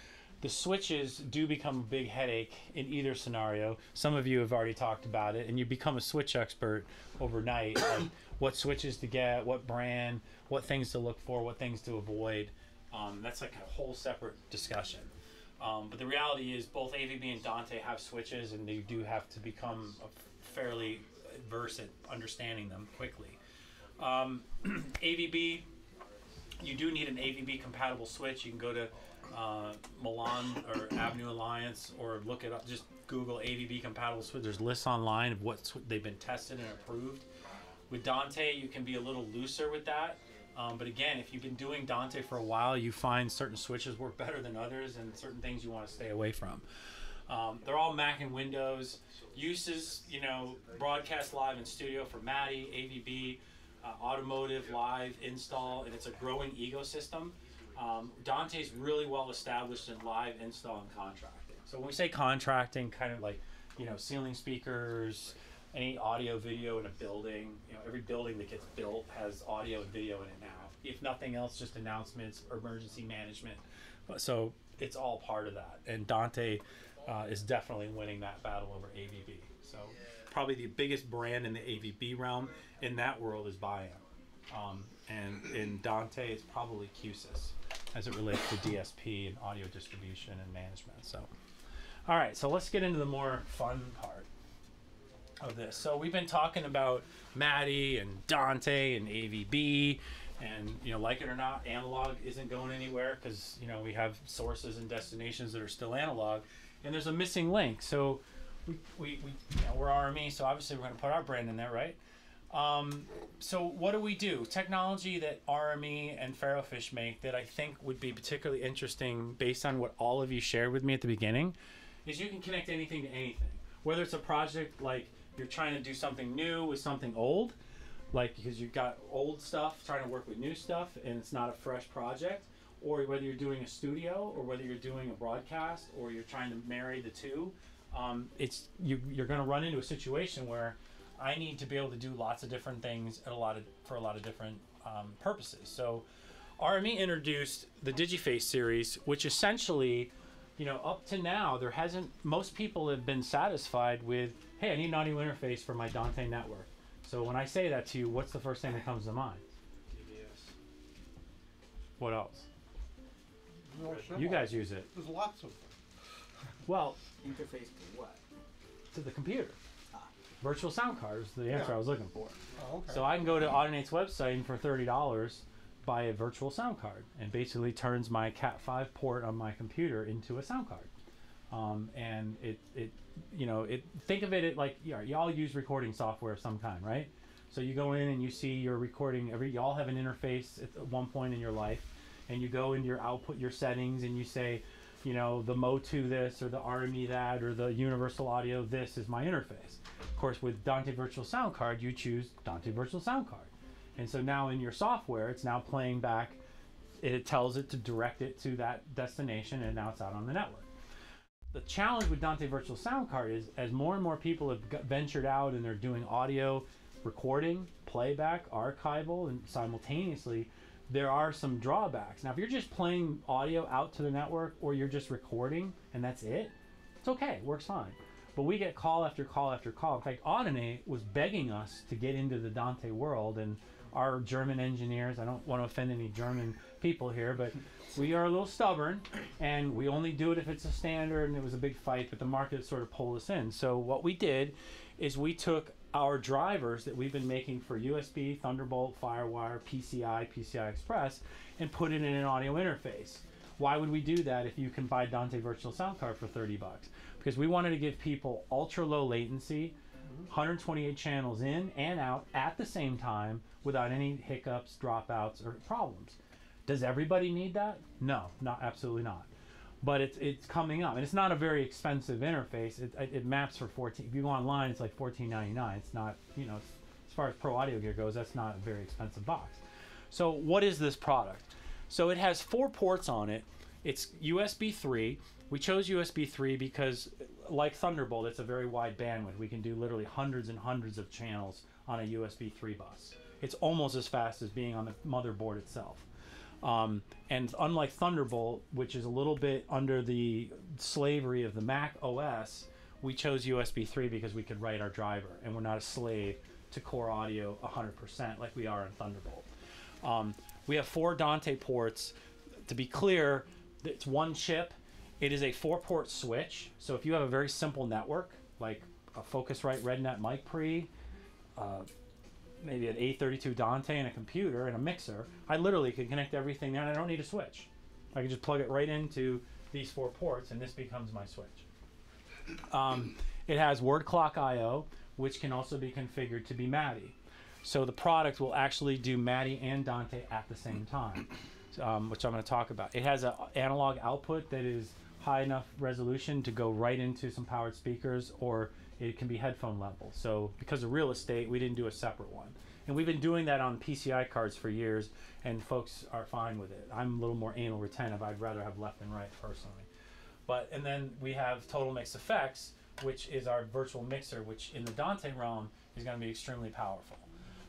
the switches do become a big headache in either scenario. Some of you have already talked about it, and you become a switch expert overnight. like what switches to get, what brand, what things to look for, what things to avoid. Um, that's like a whole separate discussion. Um, but the reality is, both AVB and Dante have switches, and they do have to become fairly versed at understanding them quickly. Um, AVB, you do need an AVB compatible switch. You can go to uh, Milan or Avnu Alliance or look it up. Just Google AVB compatible switch. There's lists online of what they've been tested and approved. With Dante, you can be a little looser with that. Um, but again, if you've been doing Dante for a while, you find certain switches work better than others, and certain things you want to stay away from. Um, they're all Mac and Windows. Uses, you know, broadcast live in studio for MADI, AVB, uh, automotive, live, install, and it's a growing ecosystem. Um, Dante's really well established in live install and contracting. So when we say contracting, kind of like, you know, ceiling speakers, any audio, video in a building. You know, every building that gets built has audio and video in it now. If nothing else, just announcements, or emergency management. But so it's all part of that. And Dante uh, is definitely winning that battle over AVB. So probably the biggest brand in the AVB realm in that world is Biamp. Um, and in Dante, it's probably Q-SYS as it relates to DSP and audio distribution and management. So, all right, so let's get into the more fun part of this. So we've been talking about MADI and Dante and AVB, and you know, like it or not, analog isn't going anywhere because you know we have sources and destinations that are still analog, and there's a missing link. So we we, we you know, we're RME, so obviously we're going to put our brand in there, right? Um, so what do we do? Technology that RME and Ferrofish make that I think would be particularly interesting based on what all of you shared with me at the beginning is you can connect anything to anything. Whether it's a project like you're trying to do something new with something old, like because you've got old stuff trying to work with new stuff and it's not a fresh project, or whether you're doing a studio or whether you're doing a broadcast or you're trying to marry the two, um, it's you, you're going to run into a situation where I need to be able to do lots of different things at a lot of for a lot of different um, purposes. So, RME introduced the DigiFace series, which essentially, you know, up to now there hasn't. Most people have been satisfied with, hey, I need an audio interface for my Dante network. So when I say that to you, what's the first thing that comes to mind? What else? Real You guys use it. There's lots of them. Well, Interface to what? to the computer. Ah. Virtual sound card is the answer Yeah. I was looking for. Oh, okay. So I can go to Audinate's website and for thirty dollars buy a virtual sound card and basically turns my Cat five port on my computer into a sound card. Um, and it, it you know it think of it at like yeah, y'all use recording software of some kind, right? So you go in and you see your recording every y'all have an interface at one point in your life and you go into your output your settings and you say, you know, the MOTU this or the RME that or the universal audio this is my interface. Of course, with Dante Virtual Sound Card, you choose Dante Virtual Sound Card. And so now in your software, it's now playing back. It tells it to direct it to that destination, and now it's out on the network. The challenge with Dante Virtual Sound Card is as more and more people have ventured out and they're doing audio recording, playback, archival, and simultaneously, there are some drawbacks. Now, if you're just playing audio out to the network or you're just recording and that's it, it's okay, it works fine. But we get call after call after call. In fact, Audinate was begging us to get into the Dante world, and our German engineers, I don't want to offend any German people here, but we are a little stubborn, and we only do it if it's a standard, and it was a big fight, but the market sort of pulled us in. So what we did is we took our drivers that we've been making for USB, Thunderbolt, Firewire, PCI, PCI Express, and put it in an audio interface. Why would we do that if you can buy Dante Virtual Sound Card for 30 bucks? Because we wanted to give people ultra low latency, 128 channels in and out at the same time without any hiccups, dropouts, or problems. Does everybody need that? No, not absolutely not. But it's it's coming up, and it's not a very expensive interface. It, it, maps for 14. If you go online, it's like 14.99. It's not you know as far as pro audio gear goes, that's not a very expensive box. So what is this product? So it has four ports on it. It's USB 3. We chose USB 3 because, like Thunderbolt, it's a very wide bandwidth. We can do literally hundreds and hundreds of channels on a USB 3 bus. It's almost as fast as being on the motherboard itself. Um, and unlike Thunderbolt, which is a little bit under the slavery of the Mac OS, we chose USB 3 because we could write our driver and we're not a slave to core audio 100% like we are in Thunderbolt. Um, we have four Dante ports. To be clear, it's one chip. It is a four port switch. So if you have a very simple network, like a Focusrite RedNet mic pre, uh, maybe an A32 Dante and a computer and a mixer, I literally can connect everything there and I don't need a switch. I can just plug it right into these four ports and this becomes my switch. Um, it has word clock I/O, which can also be configured to be MADI. So the product will actually do MADI and Dante at the same time, um, which I'm going to talk about. It has an analog output that is high enough resolution to go right into some powered speakers, or it can be headphone level. So because of real estate, we didn't do a separate one. And we've been doing that on PCI cards for years, and folks are fine with it. I'm a little more anal retentive. I'd rather have left and right personally. But and then we have TotalMix FX, which is our virtual mixer, which in the Dante realm is going to be extremely powerful.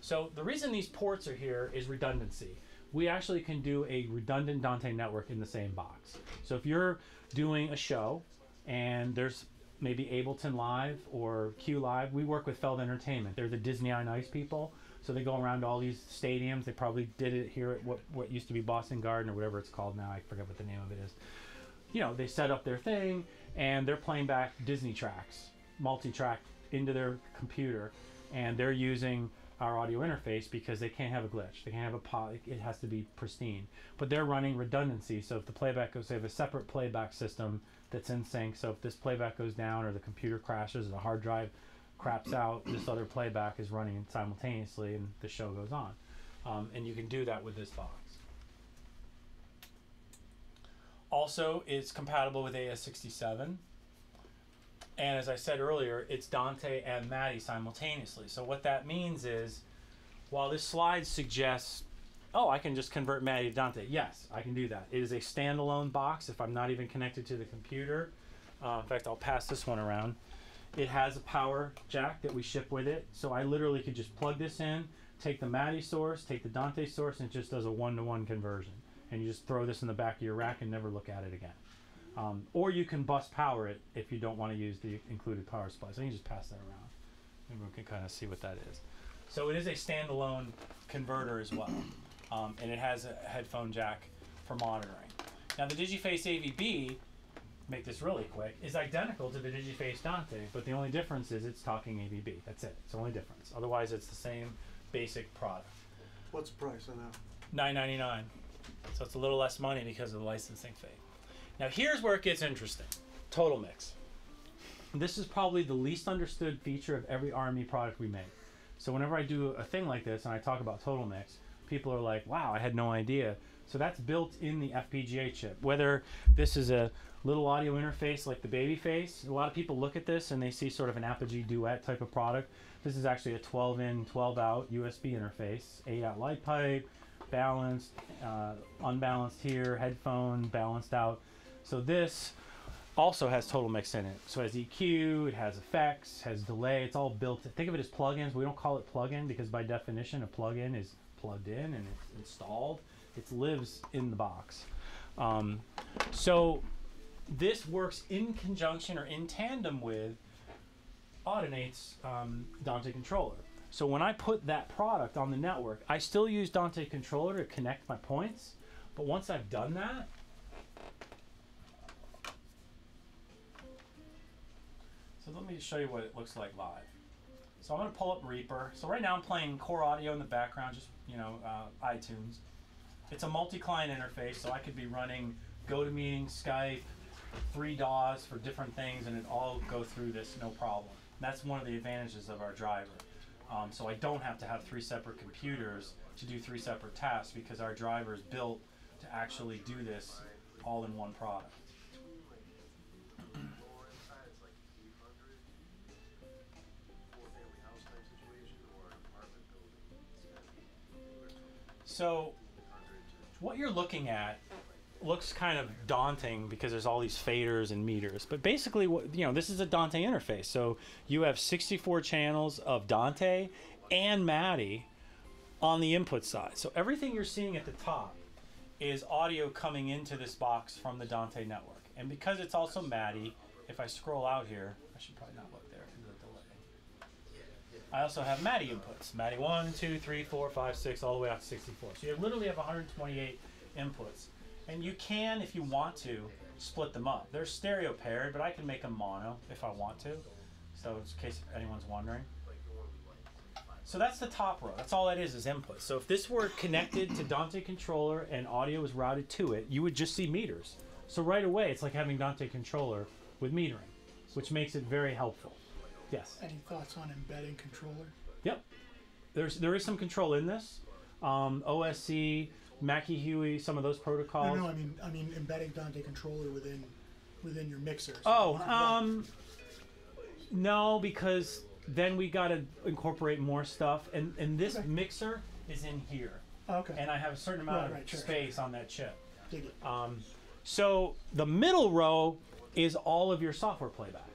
So the reason these ports are here is redundancy. We actually can do a redundant Dante network in the same box. So if you're doing a show and there's maybe Ableton Live or QLab, we work with Feld Entertainment. They're the Disney on Ice people. So they go around all these stadiums. They probably did it here at what, what used to be Boston Garden or whatever it's called now. I forget what the name of it is. You know, they set up their thing and they're playing back Disney tracks, multi-track into their computer, and they're using our audio interface because they can't have a glitch. They can't have a pop. It has to be pristine. But they're running redundancy. So if the playback goes, they have a separate playback system that's in sync. So if this playback goes down or the computer crashes or the hard drive craps out, this other playback is running simultaneously and the show goes on. Um, and you can do that with this box. Also, it's compatible with AES67. And as I said earlier, it's Dante and MADI simultaneously. So what that means is, while this slide suggests, oh, I can just convert MADI to Dante. Yes, I can do that. It is a standalone box if I'm not even connected to the computer. Uh, in fact, I'll pass this one around. It has a power jack that we ship with it. So I literally could just plug this in, take the MADI source, take the Dante source, and it just does a one-to-one conversion. And you just throw this in the back of your rack and never look at it again. Um, or you can bus power it if you don't want to use the included power supply. So you can just pass that around. Maybe we can kind of see what that is. So it is a standalone converter as well. Um, and it has a headphone jack for monitoring. Now the Digiface AVB, make this really quick, is identical to the Digiface Dante, but the only difference is it's talking AVB. That's it. It's the only difference. Otherwise it's the same basic product. What's the price on that? Nine ninety nine. So it's a little less money because of the licensing fee. Now here's where it gets interesting. TotalMix. This is probably the least understood feature of every RME product we make. So whenever I do a thing like this and I talk about TotalMix, people are like, "Wow, I had no idea." So that's built in the FPGA chip. Whether this is a little audio interface like the Babyface, a lot of people look at this and they see sort of an Apogee Duet type of product. This is actually a 12 in, 12 out USB interface, 8 out light pipe, balanced, uh, unbalanced here, headphone, balanced out. So this also has TotalMix in it. So it has EQ, it has effects, has delay. It's all built. Think of it as plugins. We don't call it plugin because by definition, a plugin is plugged in and it's installed. It lives in the box. Um, so this works in conjunction or in tandem with Audinate's um, Dante controller. So when I put that product on the network, I still use Dante controller to connect my points. But once I've done that, So let me show you what it looks like live. So I'm going to pull up Reaper. So right now I'm playing core audio in the background, just you know, uh, iTunes. It's a multi-client interface, so I could be running GoToMeeting, Skype, three DAWs for different things, and it all go through this no problem. And that's one of the advantages of our driver. Um, so I don't have to have three separate computers to do three separate tasks because our driver is built to actually do this all in one product. So, what you're looking at looks kind of daunting because there's all these faders and meters. But basically, what you know, this is a Dante interface. So you have 64 channels of Dante and MADI on the input side. So everything you're seeing at the top is audio coming into this box from the Dante network. And because it's also MADI, if I scroll out here, I should probably not look I also have MADI inputs. MADI 1, 2, 3, 4, 5, 6, all the way out to 64. So you literally have 128 inputs. And you can, if you want to, split them up. They're stereo paired, but I can make them mono if I want to. So in case anyone's wondering. So that's the top row. That's all that is, is input. So if this were connected to Dante controller and audio was routed to it, you would just see meters. So right away, it's like having Dante controller with metering, which makes it very helpful. Yes. Any thoughts on embedding controller? Yep. There's there is some control in this. Um, OSC, Mackie HUI, some of those protocols. No, no, I mean, I mean embedding Dante controller within within your mixer. So Oh, um, no, because then we got to incorporate more stuff, and and this Okay. mixer is in here, okay, and I have a certain amount Right, of right, sure. space on that chip. dig it. Um, So the middle row is all of your software playback.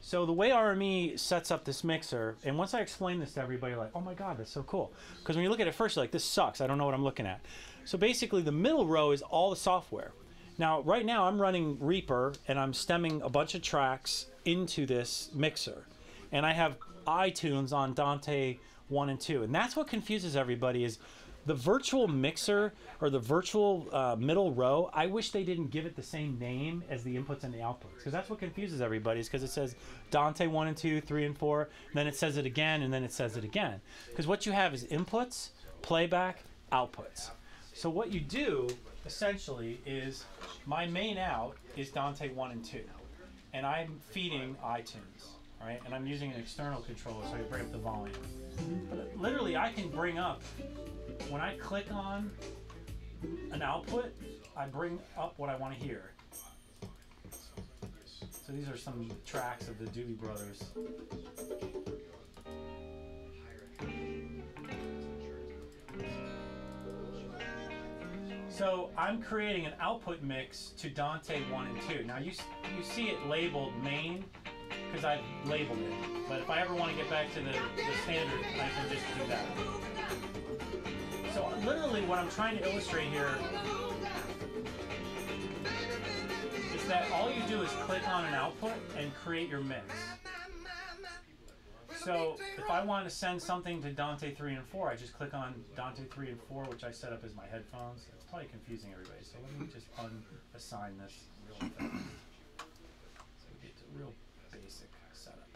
So the way RME sets up this mixer, and once I explain this to everybody, like, oh my god, that's so cool. Because when you look at it first, you're like, this sucks. I don't know what I'm looking at. So basically, the middle row is all the software. Now, right now, I'm running Reaper, and I'm stemming a bunch of tracks into this mixer, and I have iTunes on Dante one and two, and that's what confuses everybody is the virtual mixer or the virtual uh, middle row i wish they didn't give it the same name as the inputs and the outputs because that's what confuses everybody is because it says dante 1 and 2 3 and 4 and then it says it again and then it says it again. Because what you have is inputs playback outputs. So what you do essentially is my main out is dante 1 and 2 and i'm feeding itunes right and i'm using an external controller so i can bring up the volume literally i can bring up when I click on an output, I bring up what I want to hear. So these are some tracks of the Doobie Brothers. So I'm creating an output mix to Dante 1 and 2. Now you, you see it labeled main because I've labeled it. But if I ever want to get back to the, the standard, I can just do that. So literally what I'm trying to illustrate here is that all you do is click on an output and create your mix. So if I want to send something to Dante 3 and 4, I just click on Dante 3 and 4, which I set up as my headphones. It's probably confusing everybody, so let me just unassign this real fast. So we get to real basic setup.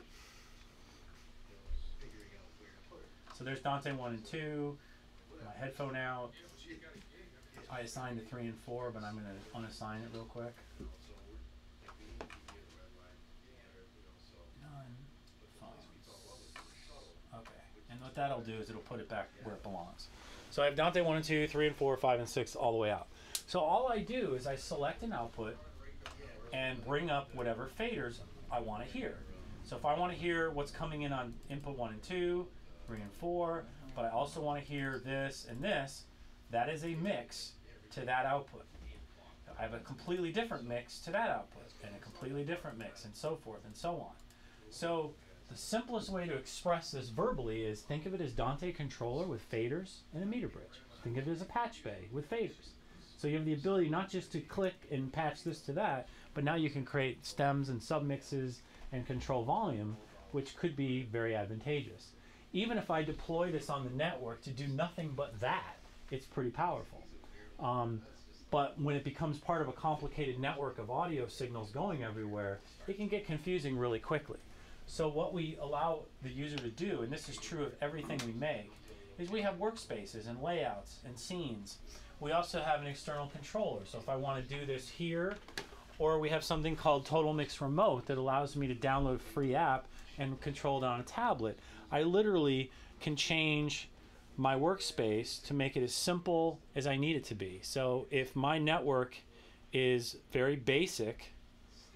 So there's Dante 1 and 2 my headphone out. I assigned the three and four, but I'm going to unassign it real quick. Okay. And what that'll do is it'll put it back where it belongs. So I have Dante 1 and 2, 3 and 4, 5 and 6 all the way out. So all I do is I select an output and bring up whatever faders I want to hear. So if I want to hear what's coming in on input 1 and 2, 3 and 4, but I also want to hear this and this, that is a mix to that output. I have a completely different mix to that output, and a completely different mix, and so forth and so on. So the simplest way to express this verbally is think of it as Dante controller with faders and a meter bridge. Think of it as a patch bay with faders. So you have the ability not just to click and patch this to that, but now you can create stems and submixes and control volume, which could be very advantageous even if I deploy this on the network to do nothing but that, it's pretty powerful. Um, but when it becomes part of a complicated network of audio signals going everywhere, it can get confusing really quickly. So what we allow the user to do, and this is true of everything we make, is we have workspaces and layouts and scenes. We also have an external controller. So if I want to do this here, or we have something called TotalMix Remote that allows me to download a free app and control it on a tablet. I literally can change my workspace to make it as simple as I need it to be. So if my network is very basic,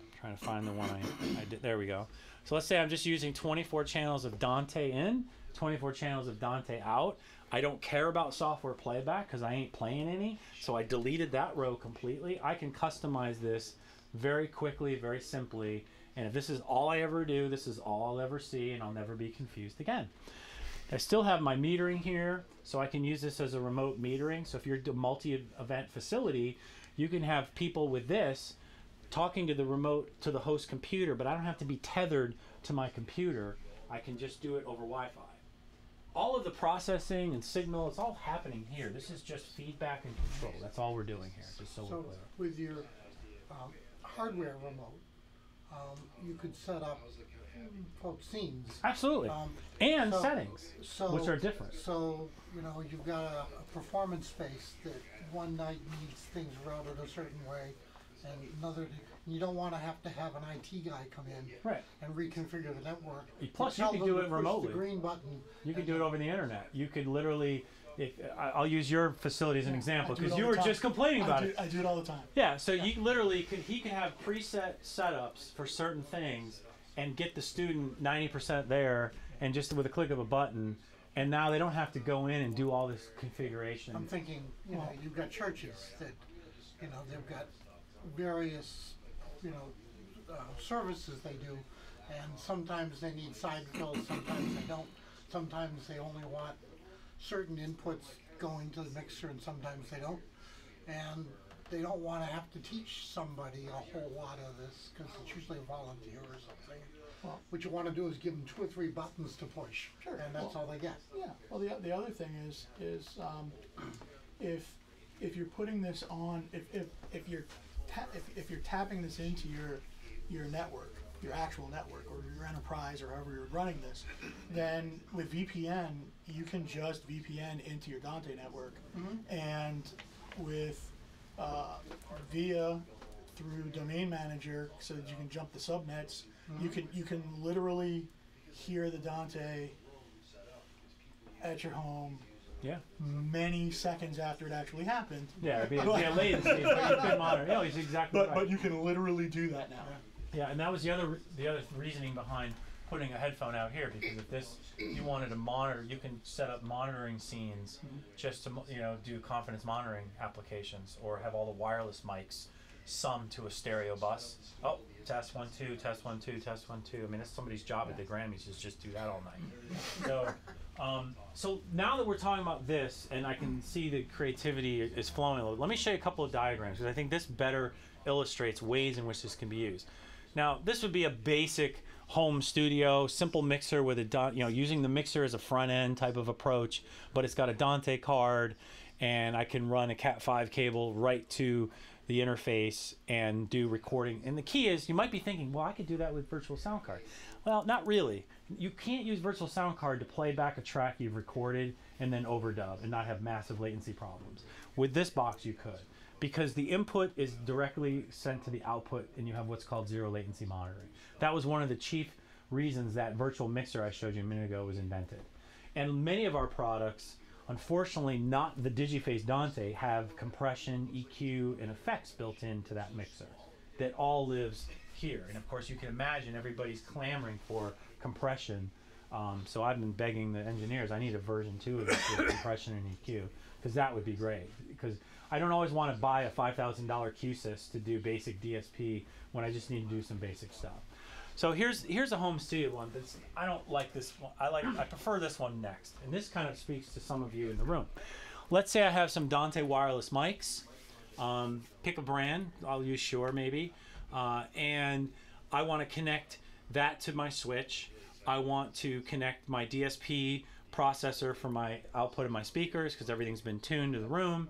I'm trying to find the one I, I did, there we go. So let's say I'm just using 24 channels of Dante in, 24 channels of Dante out. I don't care about software playback because I ain't playing any. So I deleted that row completely. I can customize this very quickly, very simply. And if this is all I ever do, this is all I'll ever see, and I'll never be confused again. I still have my metering here, so I can use this as a remote metering. So if you're a multi-event facility, you can have people with this talking to the remote to the host computer, but I don't have to be tethered to my computer. I can just do it over Wi-Fi. All of the processing and signal, it's all happening here. This is just feedback and control. That's all we're doing here, just so, So with your um, hardware remote, um, you could set up quote scenes. Absolutely. Um, and so- settings, so which are different. So you know you've got a, a performance space that one night needs things routed a certain way, and another you don't want to have to have an IT guy come in Right. and reconfigure the network. Plus, you tell can do it remotely. The green button. You can do it over the internet. You could literally, if I'll use your facility as an Yeah, example I do it because you were time. just complaining about I do, it. I do it all the time. Yeah, so you literally could he could have preset setups for certain things and get the student 90% there and just with a click of a button and now they don't have to go in and do all this configuration. I'm thinking, you know, you've got churches that, you know, they've got various, you know, uh, services they do, and sometimes they need side fills, sometimes they don't. Sometimes they only want certain inputs going to the mixer, and sometimes they don't. And they don't want to have to teach somebody a whole lot of this because it's usually a volunteer or something. Well- what you want to do is give them two or three buttons to push, Sure, and that's well- all they get. Yeah. Well, the the other thing is is um, if if you're putting this on if if, if you're ta- if, if you're tapping this into your your network, your actual network or your enterprise or however you're running this, then with VPN you can just VPN into your Dante network, and with uh, via through domain manager so that you can jump the subnets. You can you can literally hear the Dante at your home Yeah. many seconds after it actually happened. Yeah, it'd be, it'd be a latency, but you could monitor. Yeah, he's exactly But right. but you can literally do that now. Yeah, and that was the other the other reasoning behind putting a headphone out here because if this you wanted to monitor, you can set up monitoring scenes just to you know do confidence monitoring applications or have all the wireless mics summed to a stereo bus. Oh, test one two, test one two, test one two. I mean, that's somebody's job at the Grammys is just do that all night. So. Um, so now that we're talking about this, and I can see the creativity is flowing a little, let me show you a couple of diagrams because I think this better illustrates ways in which this can be used. Now, this would be a basic home studio, simple mixer with a you know using the mixer as a front end type of approach, but it's got a Dante card, and I can run a Cat five cable right to the interface and do recording. And the key is, you might be thinking, well, I could do that with virtual sound card. Well, not really. You can't use virtual sound card to play back a track you've recorded and then overdub and not have massive latency problems. With this box, you could because the input is directly sent to the output and you have what's called zero latency monitoring. That was one of the chief reasons that virtual mixer I showed you a minute ago was invented. And many of our products, unfortunately not the Digiface Dante, have compression, EQ, and effects built into that mixer that all lives here. And of course you can imagine everybody's clamoring for compression. Um, so I've been begging the engineers, I need a version two of this with compression and EQ because that would be great. Because I don't always want to buy a five thousand dollar Q-SYS to do basic DSP when I just need to do some basic stuff. So here's here's a home studio one. That's I don't like this one. I like I prefer this one next. And this kind of speaks to some of you in the room. Let's say I have some Dante wireless mics. Um, pick a brand. I'll use Shure maybe, uh, and I want to connect that to my switch. I want to connect my DSP processor for my output of my speakers because everything's been tuned to the room.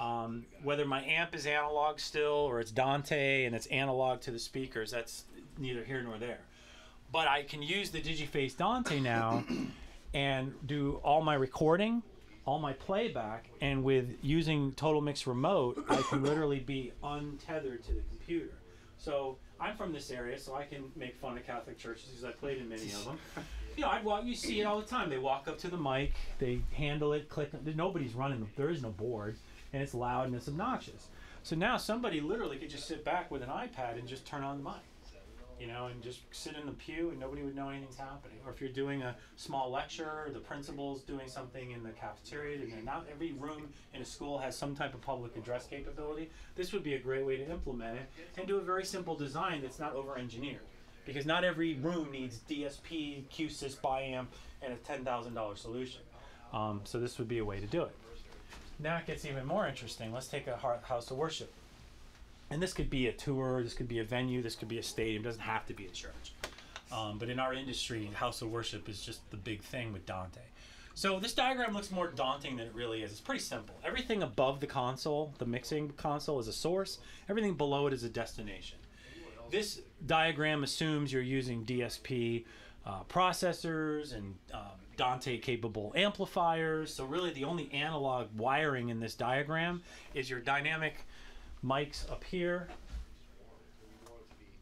Um, whether my amp is analog still or it's Dante and it's analog to the speakers, that's neither here nor there. But I can use the Digiface Dante now and do all my recording, all my playback, and with using TotalMix Remote, I can literally be untethered to the computer. So I'm from this area, so I can make fun of Catholic churches because I played in many of them. You know, I'd walk. You see it all the time. They walk up to the mic, they handle it, click. Nobody's running. There is no board, and it's loud and it's obnoxious. So now somebody literally could just sit back with an iPad and just turn on the mic, you know, and just sit in the pew and nobody would know anything's happening. Or if you're doing a small lecture, the principal's doing something in the cafeteria, and not every room in a school has some type of public address capability. This would be a great way to implement it and do a very simple design that's not over-engineered. Because not every room needs DSP, Q-SYS, biamp, and a ten thousand dollar solution. Um, so this would be a way to do it. Now it gets even more interesting. Let's take a house of worship. And this could be a tour, this could be a venue, this could be a stadium, it doesn't have to be a church. Um, but in our industry, house of worship is just the big thing with Dante. So this diagram looks more daunting than it really is. It's pretty simple. Everything above the console, the mixing console, is a source. Everything below it is a destination. This diagram assumes you're using DSP uh, processors and um, Dante capable amplifiers. So really the only analog wiring in this diagram is your dynamic mics up here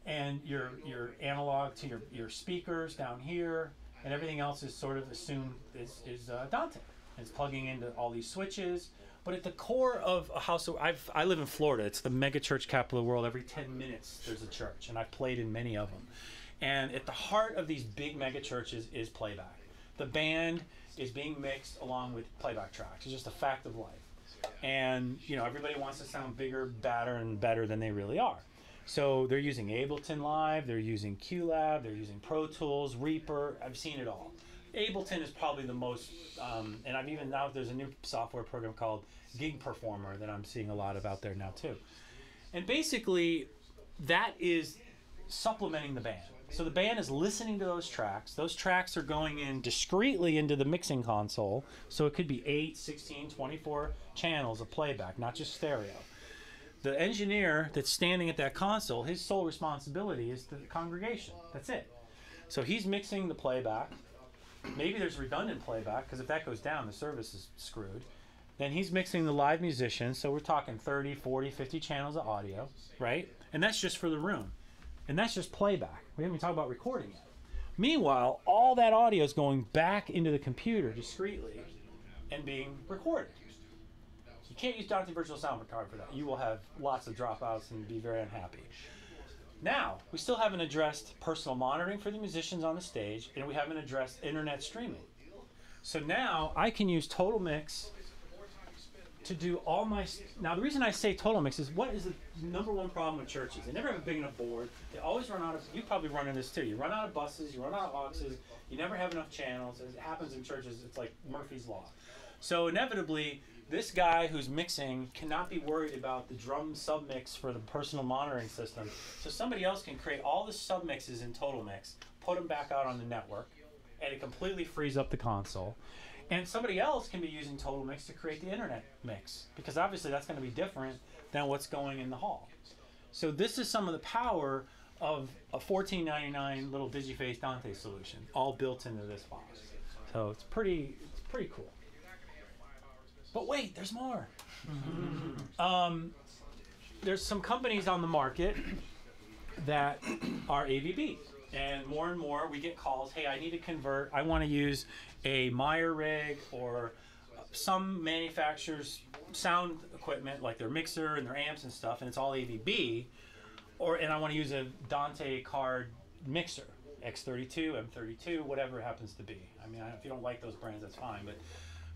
and your your analog to your, your speakers down here and everything else is sort of assumed is, is uh, Dante. It's plugging into all these switches. But at the core of a house, I've, I live in Florida. It's the mega church capital of the world. Every 10 minutes, there's a church, and I've played in many of them. And at the heart of these big mega churches is playback. The band is being mixed along with playback tracks. It's just a fact of life. and you know everybody wants to sound bigger, badder, and better than they really are. So they're using Ableton Live, they're using QLab, they're using Pro Tools, Reaper. I've seen it all. Ableton is probably the most, um, and I've even now there's a new software program called Gig Performer that I'm seeing a lot of out there now too. And basically, that is supplementing the band. So the band is listening to those tracks. Those tracks are going in discreetly into the mixing console. So it could be 8, 16, 24 channels of playback, not just stereo. The engineer that's standing at that console, his sole responsibility is the congregation. That's it. So he's mixing the playback. Maybe there's redundant playback because if that goes down, the service is screwed. Then he's mixing the live musicians. So we're talking 30, 40, 50 channels of audio, right? And that's just for the room. And that's just playback. We haven't even talked about recording yet. Meanwhile, all that audio is going back into the computer discreetly and being recorded. You can't use Dante Virtual Sound Card for that. You will have lots of dropouts and be very unhappy. Now, we still haven't addressed personal monitoring for the musicians on the stage, and we haven't addressed internet streaming. So now I can use TotalMix to do all my. Now, the reason I say TotalMix is what is the number one problem with churches? They never have a big enough board. They always run out of. You probably run into this too. You run out of buses. You run out of boxes. You never have enough channels. As it happens in churches, it's like Murphy's law. So inevitably, this guy who's mixing cannot be worried about the drum submix for the personal monitoring system. So somebody else can create all the submixes in TotalMix, put them back out on the network, and it completely frees up the console. And somebody else can be using TotalMix to create the internet mix because obviously that's going to be different than what's going in the hall. So this is some of the power of a $14.99 little DigiFace Dante solution, all built into this box. So it's pretty, it's pretty cool. But wait, there's more. um, there's some companies on the market that are AVB. And more and more we get calls, hey, I need to convert. I want to use a Meyer rig or some manufacturers sound equipment like their mixer and their amps and stuff, and it's all AVB. Or and I want to use a Dante card mixer, X32, M32, whatever it happens to be. I mean, if you don't like those brands, that's fine. But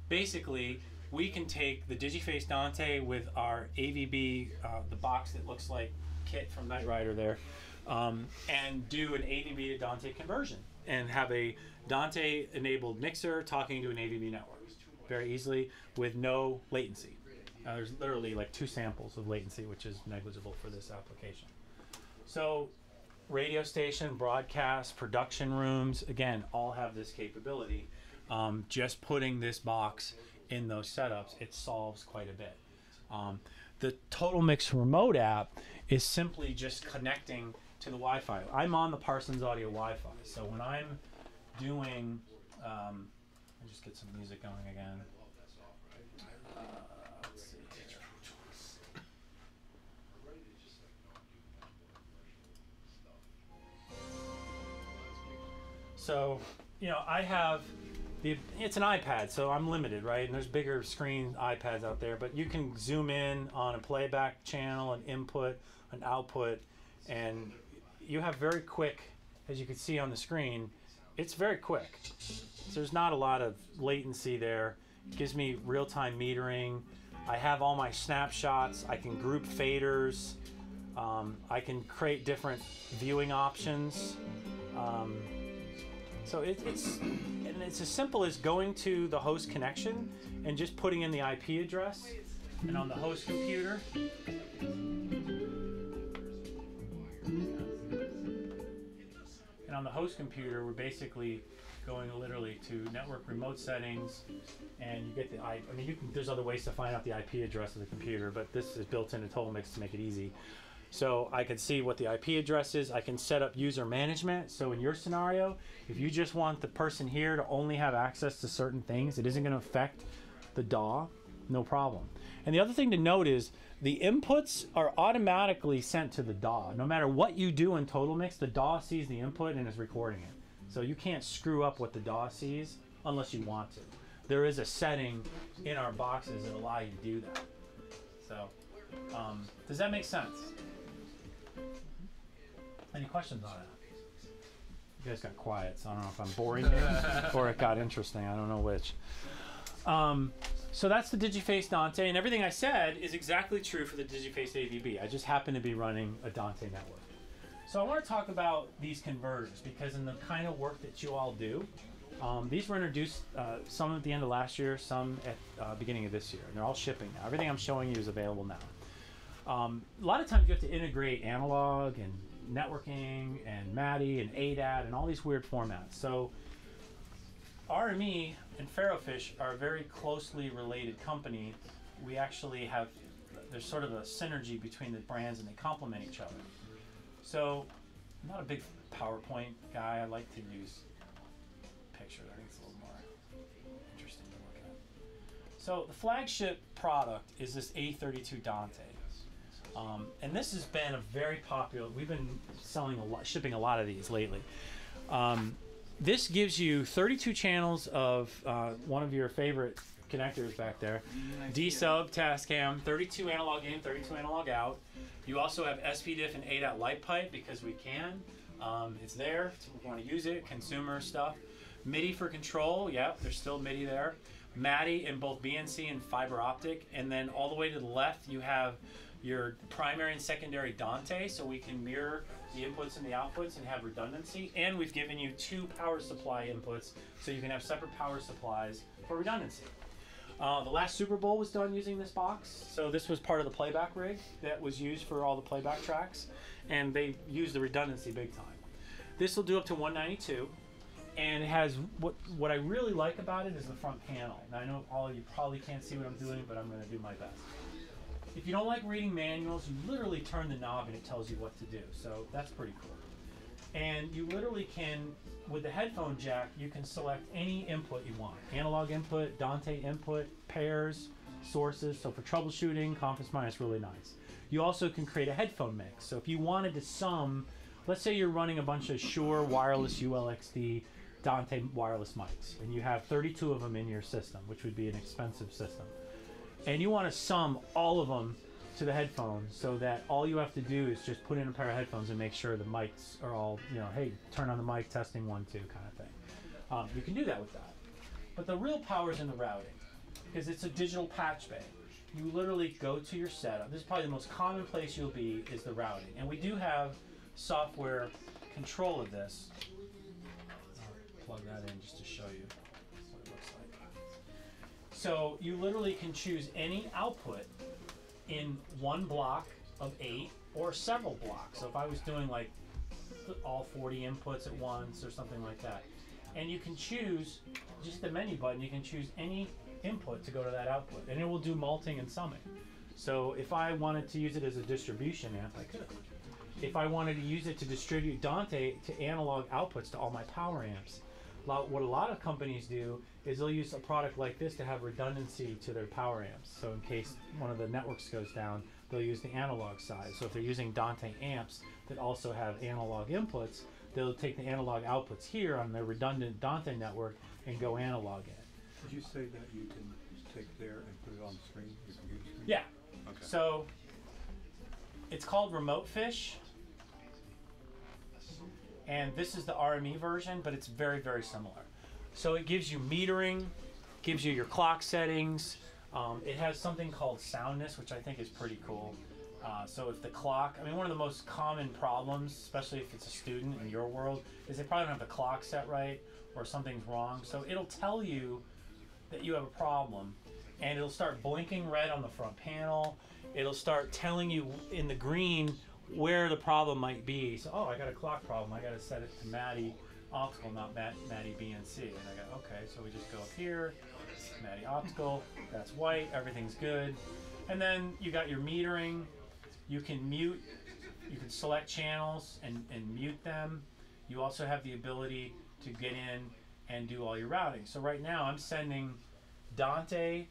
basically, we can take the Digiface Dante with our AVB, uh, the box that looks like KITT from Knight Rider there, um, and do an AVB to Dante conversion and have a Dante enabled mixer talking to an AVB network very easily with no latency. Uh, there's literally like two samples of latency, which is negligible for this application. So, radio station, broadcast, production rooms, again, all have this capability. Um, just putting this box in those setups, it solves quite a bit. Um, the TotalMix remote app is simply just connecting to the Wi-Fi. I'm on the Parsons Audio Wi-Fi, so when I'm doing, um, I'll just get some music going again. So, you know, I have the it's an iPad, so I'm limited, right? And there's bigger screen iPads out there, but you can zoom in on a playback channel, an input, an output, and you have very quick, as you can see on the screen, it's very quick. So there's not a lot of latency there. It gives me real-time metering. I have all my snapshots. I can group faders. Um, I can create different viewing options. Um, so it, it's and it's as simple as going to the host connection and just putting in the IP address, and on the host computer. And on the host computer, we're basically going literally to network remote settings, and you get the I. I mean, you can, there's other ways to find out the IP address of the computer, but this is built into TotalMix to make it easy. So I can see what the IP address is. I can set up user management. So in your scenario, if you just want the person here to only have access to certain things, it isn't going to affect the DAW, no problem. And the other thing to note is the inputs are automatically sent to the DAW. No matter what you do in TotalMix, the DAW sees the input and is recording it. So you can't screw up what the DAW sees unless you want to. There is a setting in our boxes that allow you to do that. So, um, does that make sense? Any questions on it? You guys got quiet, so I don't know if I'm boring you or it got interesting. I don't know which. Um, So that's the Digiface Dante, and everything I said is exactly true for the Digiface AVB. I just happen to be running a Dante network. So I want to talk about these converters because in the kind of work that you all do, um, these were introduced uh, some at the end of last year, some at uh, beginning of this year, and they're all shipping now. Everything I'm showing you is available now. Um, a lot of times you have to integrate analog and networking and MADI and ADAT and all these weird formats. So RME and Ferrofish are a very closely related company. We actually have there's sort of a synergy between the brands and they complement each other. So I'm not a big PowerPoint guy. I like to use pictures. I think it's a little more interesting to look at. So the flagship product is this A32 Dante. Um, and this has been a very popular. We've been selling a lot, shipping a lot of these lately. Um, this gives you 32 channels of uh, one of your favorite connectors back there. D sub, Tascam, 32 analog in, 32 analog out. You also have SPDIF and ADAT light pipe because we can. Um, it's there if we want to use it, consumer stuff. MIDI for control, yep, there's still MIDI there. MADI in both BNC and fiber optic. And then all the way to the left, you have your primary and secondary Dante, so we can mirror the inputs and the outputs and have redundancy. And we've given you two power supply inputs, so you can have separate power supplies for redundancy. Uh, the last Super Bowl was done using this box, so this was part of the playback rig that was used for all the playback tracks, and they used the redundancy big time. This will do up to 192, and it has what what I really like about it is the front panel. Now I know all of you probably can't see what I'm doing, but I'm going to do my best. If you don't like reading manuals, you literally turn the knob and it tells you what to do. So that's pretty cool. And you literally can, with the headphone jack, you can select any input you want. Analog input, Dante input, pairs, sources. So for troubleshooting, Conference Minus really nice. You also can create a headphone mix. So if you wanted to sum, let's say you're running a bunch of Shure wireless ULXD Dante wireless mics, and you have 32 of them in your system, which would be an expensive system and you want to sum all of them to the headphones so that all you have to do is just put in a pair of headphones and make sure the mics are all, you know, hey, turn on the mic, testing one, two, kind of thing. Um, you can do that with that. But the real power is in the routing because it's a digital patch bay. You literally go to your setup. This is probably the most common place you'll be is the routing. And we do have software control of this. I'll plug that in just to show you. So you literally can choose any output in one block of eight or several blocks. So if I was doing like all 40 inputs at once or something like that. And you can choose just the menu button, you can choose any input to go to that output and it will do multing and summing. So if I wanted to use it as a distribution amp, I could. If I wanted to use it to distribute Dante to analog outputs to all my power amps, what a lot of companies do is they'll use a product like this to have redundancy to their power amps. So in case one of the networks goes down, they'll use the analog side. So if they're using Dante amps that also have analog inputs, they'll take the analog outputs here on their redundant Dante network and go analog in. Did you say that you can take there and put it on the screen, your computer screen? Yeah. Okay. So it's called Remote Fish. And this is the RME version, but it's very, very similar. So it gives you metering, gives you your clock settings. Um, it has something called soundness, which I think is pretty cool. Uh, so if the clock, I mean, one of the most common problems, especially if it's a student in your world, is they probably don't have the clock set right or something's wrong. So it'll tell you that you have a problem and it'll start blinking red on the front panel. It'll start telling you in the green where the problem might be. So, oh, I got a clock problem. I got to set it to MADI optical, not Mat- MADI BNC. And I go, okay, so we just go up here, MADI optical, that's white, everything's good. And then you got your metering. You can mute, you can select channels and, and mute them. You also have the ability to get in and do all your routing. So right now I'm sending Dante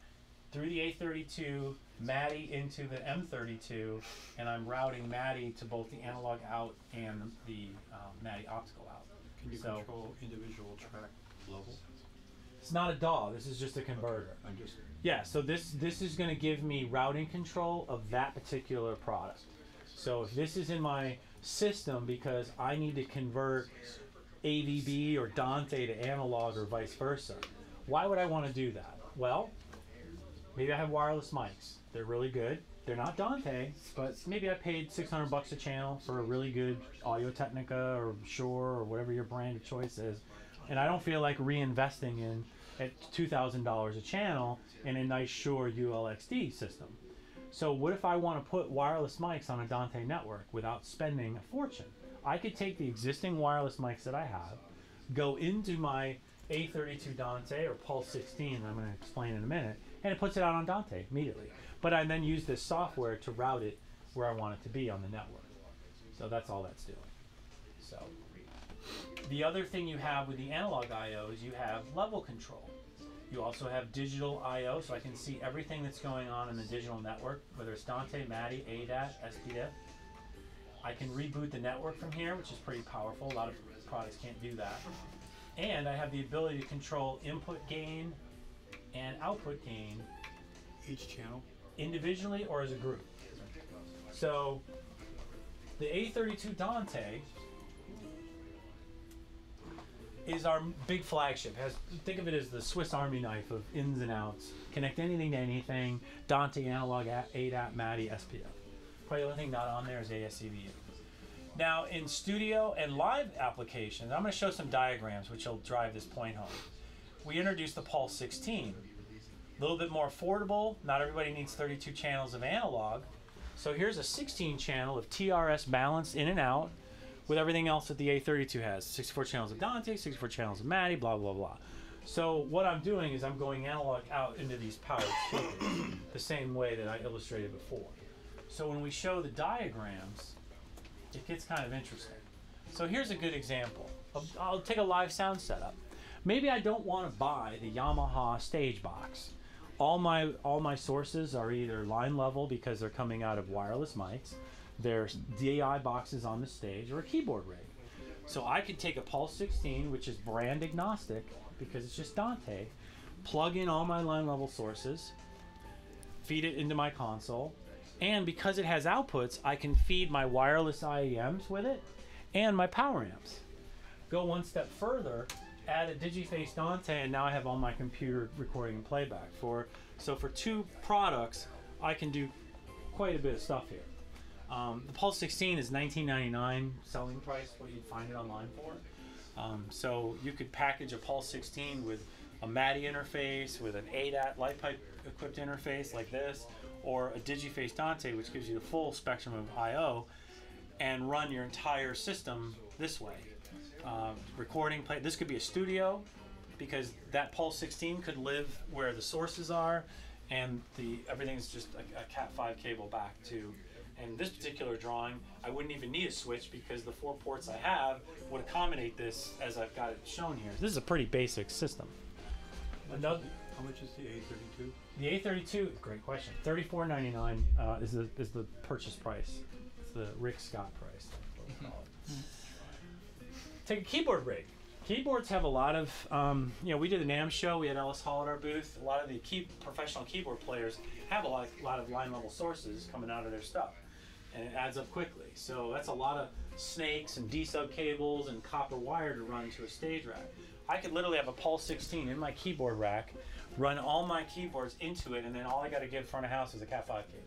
through the A32, MADI into the M32, and I'm routing MADI to both the analog out and the um, MADI optical out. Can you So- control individual track level? It's not a DAW. This is just a converter. I'm just, Yeah. So this this is going to give me routing control of that particular product. So if this is in my system because I need to convert AVB or Dante to analog or vice versa, why would I want to do that? Well, maybe I have wireless mics. They're really good. They're not Dante, but maybe I paid 600 bucks a channel for a really good Audio Technica or Shure or whatever your brand of choice is. And I don't feel like reinvesting in at $2,000 a channel in a nice Shure ULXD system. So what if I want to put wireless mics on a Dante network without spending a fortune? I could take the existing wireless mics that I have, go into my A32 Dante or Pulse 16, I'm going to explain in a minute, and it puts it out on Dante immediately. But I then use this software to route it where I want it to be on the network. So that's all that's doing. So the other thing you have with the analog I/O is you have level control. You also have digital I/O, so I can see everything that's going on in the digital network, whether it's Dante, MADI, ADAT, SPDIF. I can reboot the network from here, which is pretty powerful. A lot of products can't do that. And I have the ability to control input gain and output gain Each channel? Individually or as a group. So the A32 Dante is our big flagship. Has think of it as the Swiss Army knife of ins and outs. Connect anything to anything. Dante analog A- ADAT MADI SPF. Probably the only thing not on there is AES/EBU. Now in studio and live applications, I'm going to show some diagrams which will drive this point home. We introduced the Pulse 16 a little bit more affordable. Not everybody needs 32 channels of analog. So here's a 16 channel of TRS balanced in and out with everything else that the A32 has 64 channels of Dante, 64 channels of MADI, blah, blah, blah. So what I'm doing is I'm going analog out into these powered speakers the same way that I illustrated before. So when we show the diagrams, it gets kind of interesting. So here's a good example. I'll, I'll take a live sound setup. Maybe I don't want to buy the Yamaha stage box. All my all my sources are either line level because they're coming out of wireless mics, there's DI boxes on the stage, or a keyboard rig. So I could take a Pulse 16, which is brand agnostic because it's just Dante, plug in all my line level sources, feed it into my console, and because it has outputs, I can feed my wireless IEMs with it and my power amps. Go one step further, add a Digiface Dante, and now I have all my computer recording and playback. For so for two products, I can do quite a bit of stuff here. Um, the Pulse 16 is 19.99 selling price, what you'd find it online for. Um, so you could package a Pulse 16 with a MADI interface, with an ADAT light pipe equipped interface like this, or a Digiface Dante, which gives you the full spectrum of I/O, and run your entire system this way. Um, recording, play. This could be a studio, because that Pulse 16 could live where the sources are, and the everything's just a, a Cat 5 cable back to. And this particular drawing, I wouldn't even need a switch because the four ports I have would accommodate this as I've got it shown here. This is a pretty basic system. Another, How much is the A thirty-two? the A32, great question. Thirty-four ninety-nine uh, is the is the purchase price. It's the Rick Scott price. Take a keyboard rig. Keyboards have a lot of, um, you know, we did the NAMM show. We had Ellis Hall at our booth. A lot of the key professional keyboard players have a lot, lot of line level sources coming out of their stuff, and it adds up quickly. So that's a lot of snakes and D sub cables and copper wire to run to a stage rack. I could literally have a Pulse 16 in my keyboard rack, run all my keyboards into it, and then all I got to give front of house is a Cat 5 cable,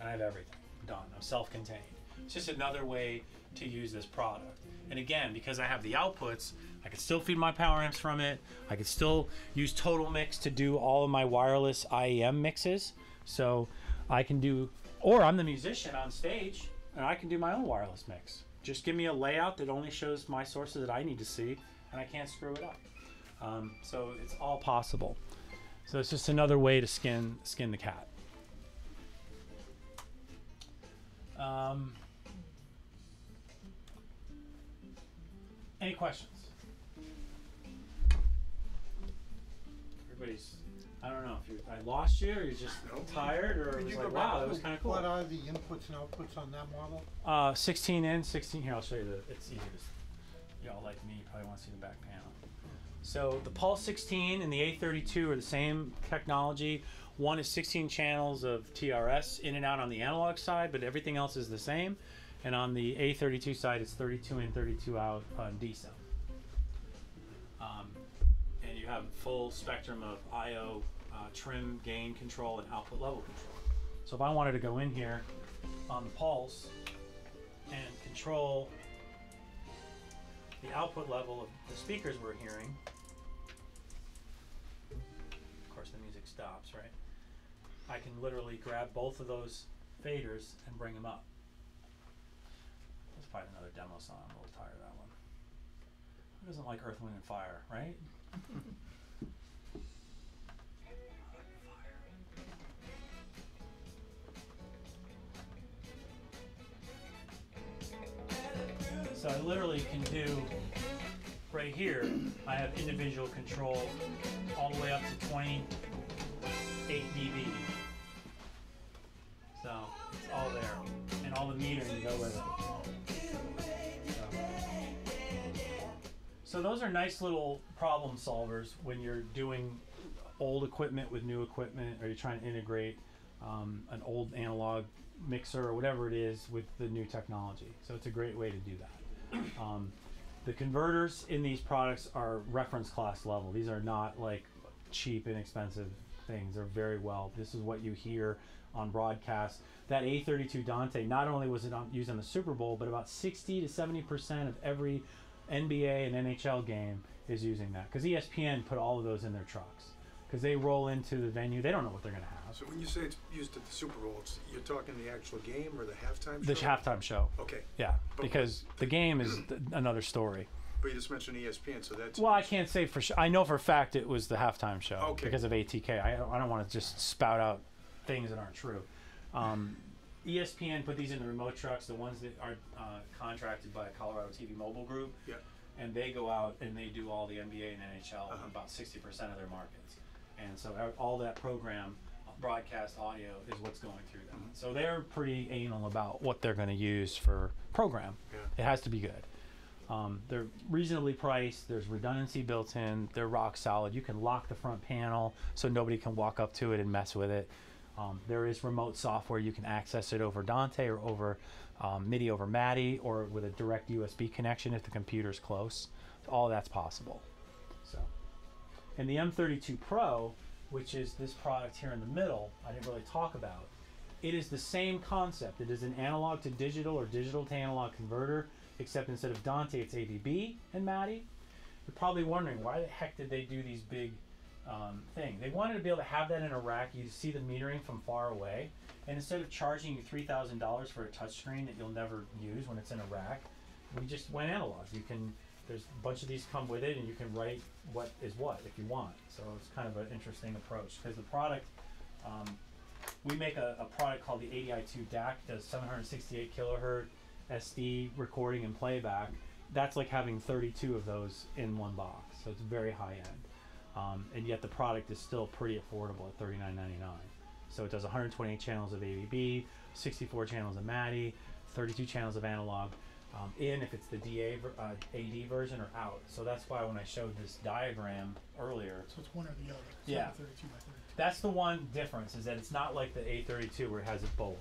and I have everything done. I'm self-contained. It's just another way to use this product. And again, because I have the outputs, I can still feed my power amps from it. I can still use TotalMix to do all of my wireless IEM mixes. So I can do, or I'm the musician on stage and I can do my own wireless mix. Just give me a layout that only shows my sources that I need to see and I can't screw it up. Um, so it's all possible. So it's just another way to skin skin the cat. Um, any questions? Everybody's. I don't know if you. I lost you, or you're just tired, or it was you like, go back wow, that to was kind of cool. What are the inputs and outputs on that model? Uh, 16 in, 16 here. I'll show you the. It's easy to. s- Y'all like me you probably want to see the back panel. So the Pulse 16 and the A32 are the same technology. One is 16 channels of TRS in and out on the analog side, but everything else is the same. And on the A32 side, it's 32 in, 32 out on D sub. Um, and you have full spectrum of I/O uh, trim gain control and output level control. So if I wanted to go in here on the pulse and control the output level of the speakers we're hearing, of course the music stops, right? I can literally grab both of those faders and bring them up. Find another demo song. I'm a little tired of that one. Who doesn't like Earth, Wind, and Fire, right? So I literally can do right here. I have individual control all the way up to 28 dB. So it's all there, and all the metering go with it. So those are nice little problem solvers when you're doing old equipment with new equipment, or you're trying to integrate um, an old analog mixer or whatever it is with the new technology. So it's a great way to do that. Um, the converters in these products are reference class level. These are not like cheap, inexpensive things. They're very well. This is what you hear on broadcast. That A32 Dante, not only was it on, used on the Super Bowl, but about 60 to 70 percent of every NBA and NHL game is using that because ESPN put all of those in their trucks because they roll into the venue. They don't know what they're going to have. So when you say it's used at the Super Bowl, it's, you're talking the actual game or the halftime show? The halftime show. Okay, Yeah, But- because the game is th- another story. but you just mentioned ESPN, so that's. Well, I can't say for sure. I know for a fact it was the halftime show Okay. because of ATK. I I don't want to just spout out things that aren't true. Um, ESPN put these in the remote trucks, the ones that are uh, contracted by Colorado TV Mobile Group. Yeah. And they go out and they do all the NBA and NHL Uh-huh. in about 60% of their markets. And so all that program, broadcast audio, is what's going through them. Mm-hmm. So they're pretty anal about what they're going to use for program. Yeah. It has to be good. Um, they're reasonably priced. There's redundancy built in. They're rock solid. You can lock the front panel so nobody can walk up to it and mess with it. Um, there is remote software. You can access it over Dante or over um, MIDI over MADI or with a direct USB connection if the computer's close. All that's possible. So, and the M32 Pro, which is this product here in the middle, I didn't really talk about. It is the same concept. It is an analog to digital or digital to analog converter, except instead of Dante, it's AVB and MADI. You're probably wondering why the heck did they do these big um, thing? They wanted to be able to have that in a rack. You see the metering from far away, and instead of charging you three thousand dollars for a touchscreen that you'll never use when it's in a rack, we just went analog. You can there's a bunch of these come with it, and you can write what is what if you want. So it's kind of an interesting approach because the product. Um, we make a, a product called the ADI2 DAC, does 768 kilohertz SD recording and playback. That's like having 32 of those in one box, so it's very high end. Um, and yet the product is still pretty affordable at $39.99. So it does 128 channels of AVB, 64 channels of MADI, 32 channels of analog, um, in if it's the DA ver- uh, AD version or out. So that's why when I showed this diagram earlier, So it's one or the other. It's Yeah. 32 by 32. that's the one difference is that it's not like the A32 where it has it both.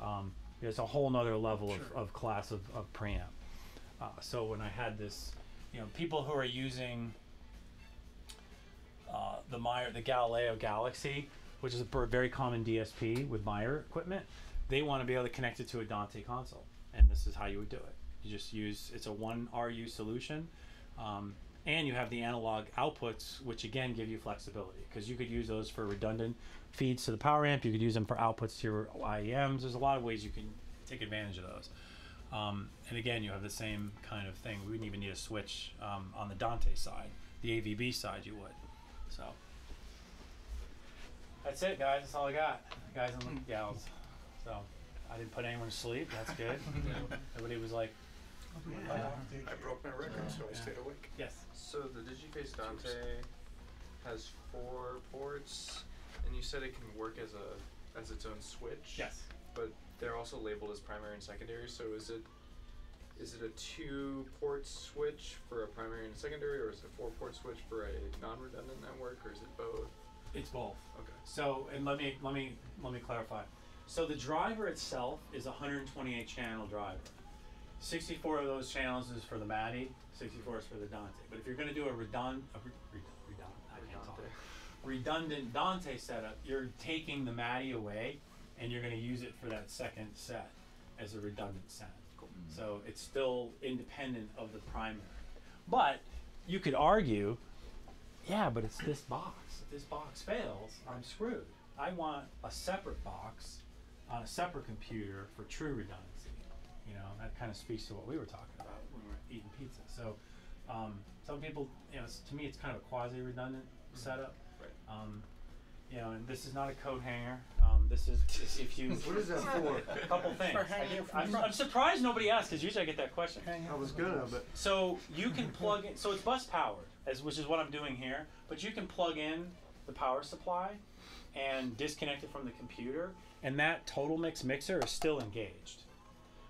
Um, there's a whole nother level of, of class of, of preamp. Uh, so when I had this, you know, people who are using uh, the Meyer, the Galileo Galaxy, which is a very common DSP with Meyer equipment, they want to be able to connect it to a Dante console, and this is how you would do it. You just use it's a one RU solution, um, and you have the analog outputs, which again give you flexibility because you could use those for redundant feeds to the power amp. You could use them for outputs to your IEMs. There's a lot of ways you can take advantage of those. Um, and again, you have the same kind of thing. We wouldn't even need a switch um, on the Dante side. The AVB side, you would. So that's it, guys. That's all I got, guys and hmm. gals. So I didn't put anyone to sleep. That's good. Everybody was like, I broke my record, so I stayed awake. yes. So the DigiFace Dante has four ports, and you said it can work as a as its own switch. Yes. But they're also labeled as primary and secondary. So is it is it a two port switch for a primary and a secondary, or is it a four port switch for a non-redundant network, or is it both? It's both. Okay. So, and let me let me let me clarify. So the driver itself is a 128 channel driver. 64 of those channels is for the MADI, 64 is for the Dante. But if you're going to do a redund, a re, re, redund, I can't talk. redundant Dante setup, you're taking the MADI away, and you're going to use it for that second set as a redundant set. So it's still independent of the primary. But you could argue, yeah, but it's this box. If this box fails, I'm screwed. I want a separate box on a separate computer for true redundancy. You know, that kind of speaks to what we were talking about when we were eating pizza. So, um, some people, you know, to me, it's kind of a quasi-redundant setup. Right. Um, you know, and this is not a coat hanger. Um, this is is if you. What is that for? A couple things. For I get, I'm. I'm surprised nobody asked because usually I get that question. Hanging I was from the gonna, but So you can plug in. So it's bus powered, as which is what I'm doing here. But you can plug in the power supply and disconnect it from the computer, and that TotalMix mixer is still engaged.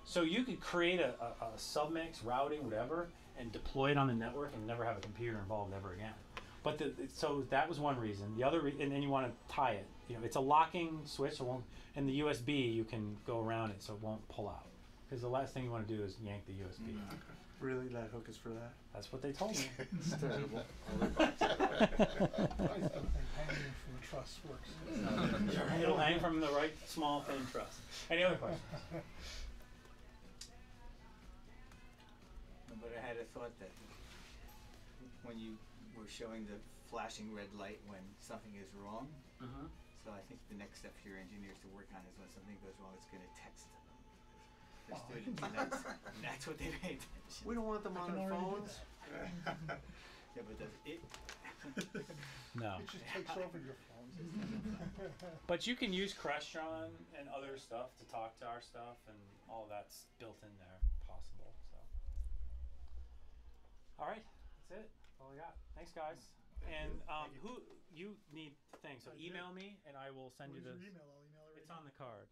So you could create a, a, a submix routing, whatever, and deploy it on the network and never have a computer involved ever again. But the, so that was one reason. The other, re- and then you want to tie it. You know, it's a locking switch. So it won't, and the USB you can go around it so it won't pull out. Because the last thing you want to do is yank the USB. Mm, really, that hook is for that? That's what they told me. It's terrible. I still think hanging from the truss works. It'll hang from the right small thin truss. Any other questions? But I had a thought that when you were showing the flashing red light when something is wrong, Mm-hmm. so I think the next step for your engineers to work on is when something goes wrong, it's gonna text them. Oh, students, and that's, and that's what they pay attention. We don't want them I on can their phones. Yeah, but does it, No. It just takes over your phone. But you can use Crestron and other stuff to talk to our stuff, and all that's built in there, possible. So, all right, that's it. All I got. Thanks, guys. And um, who you need things? So I email me, and I will send you Where's the. your email? I'll email it right It's now. on the card.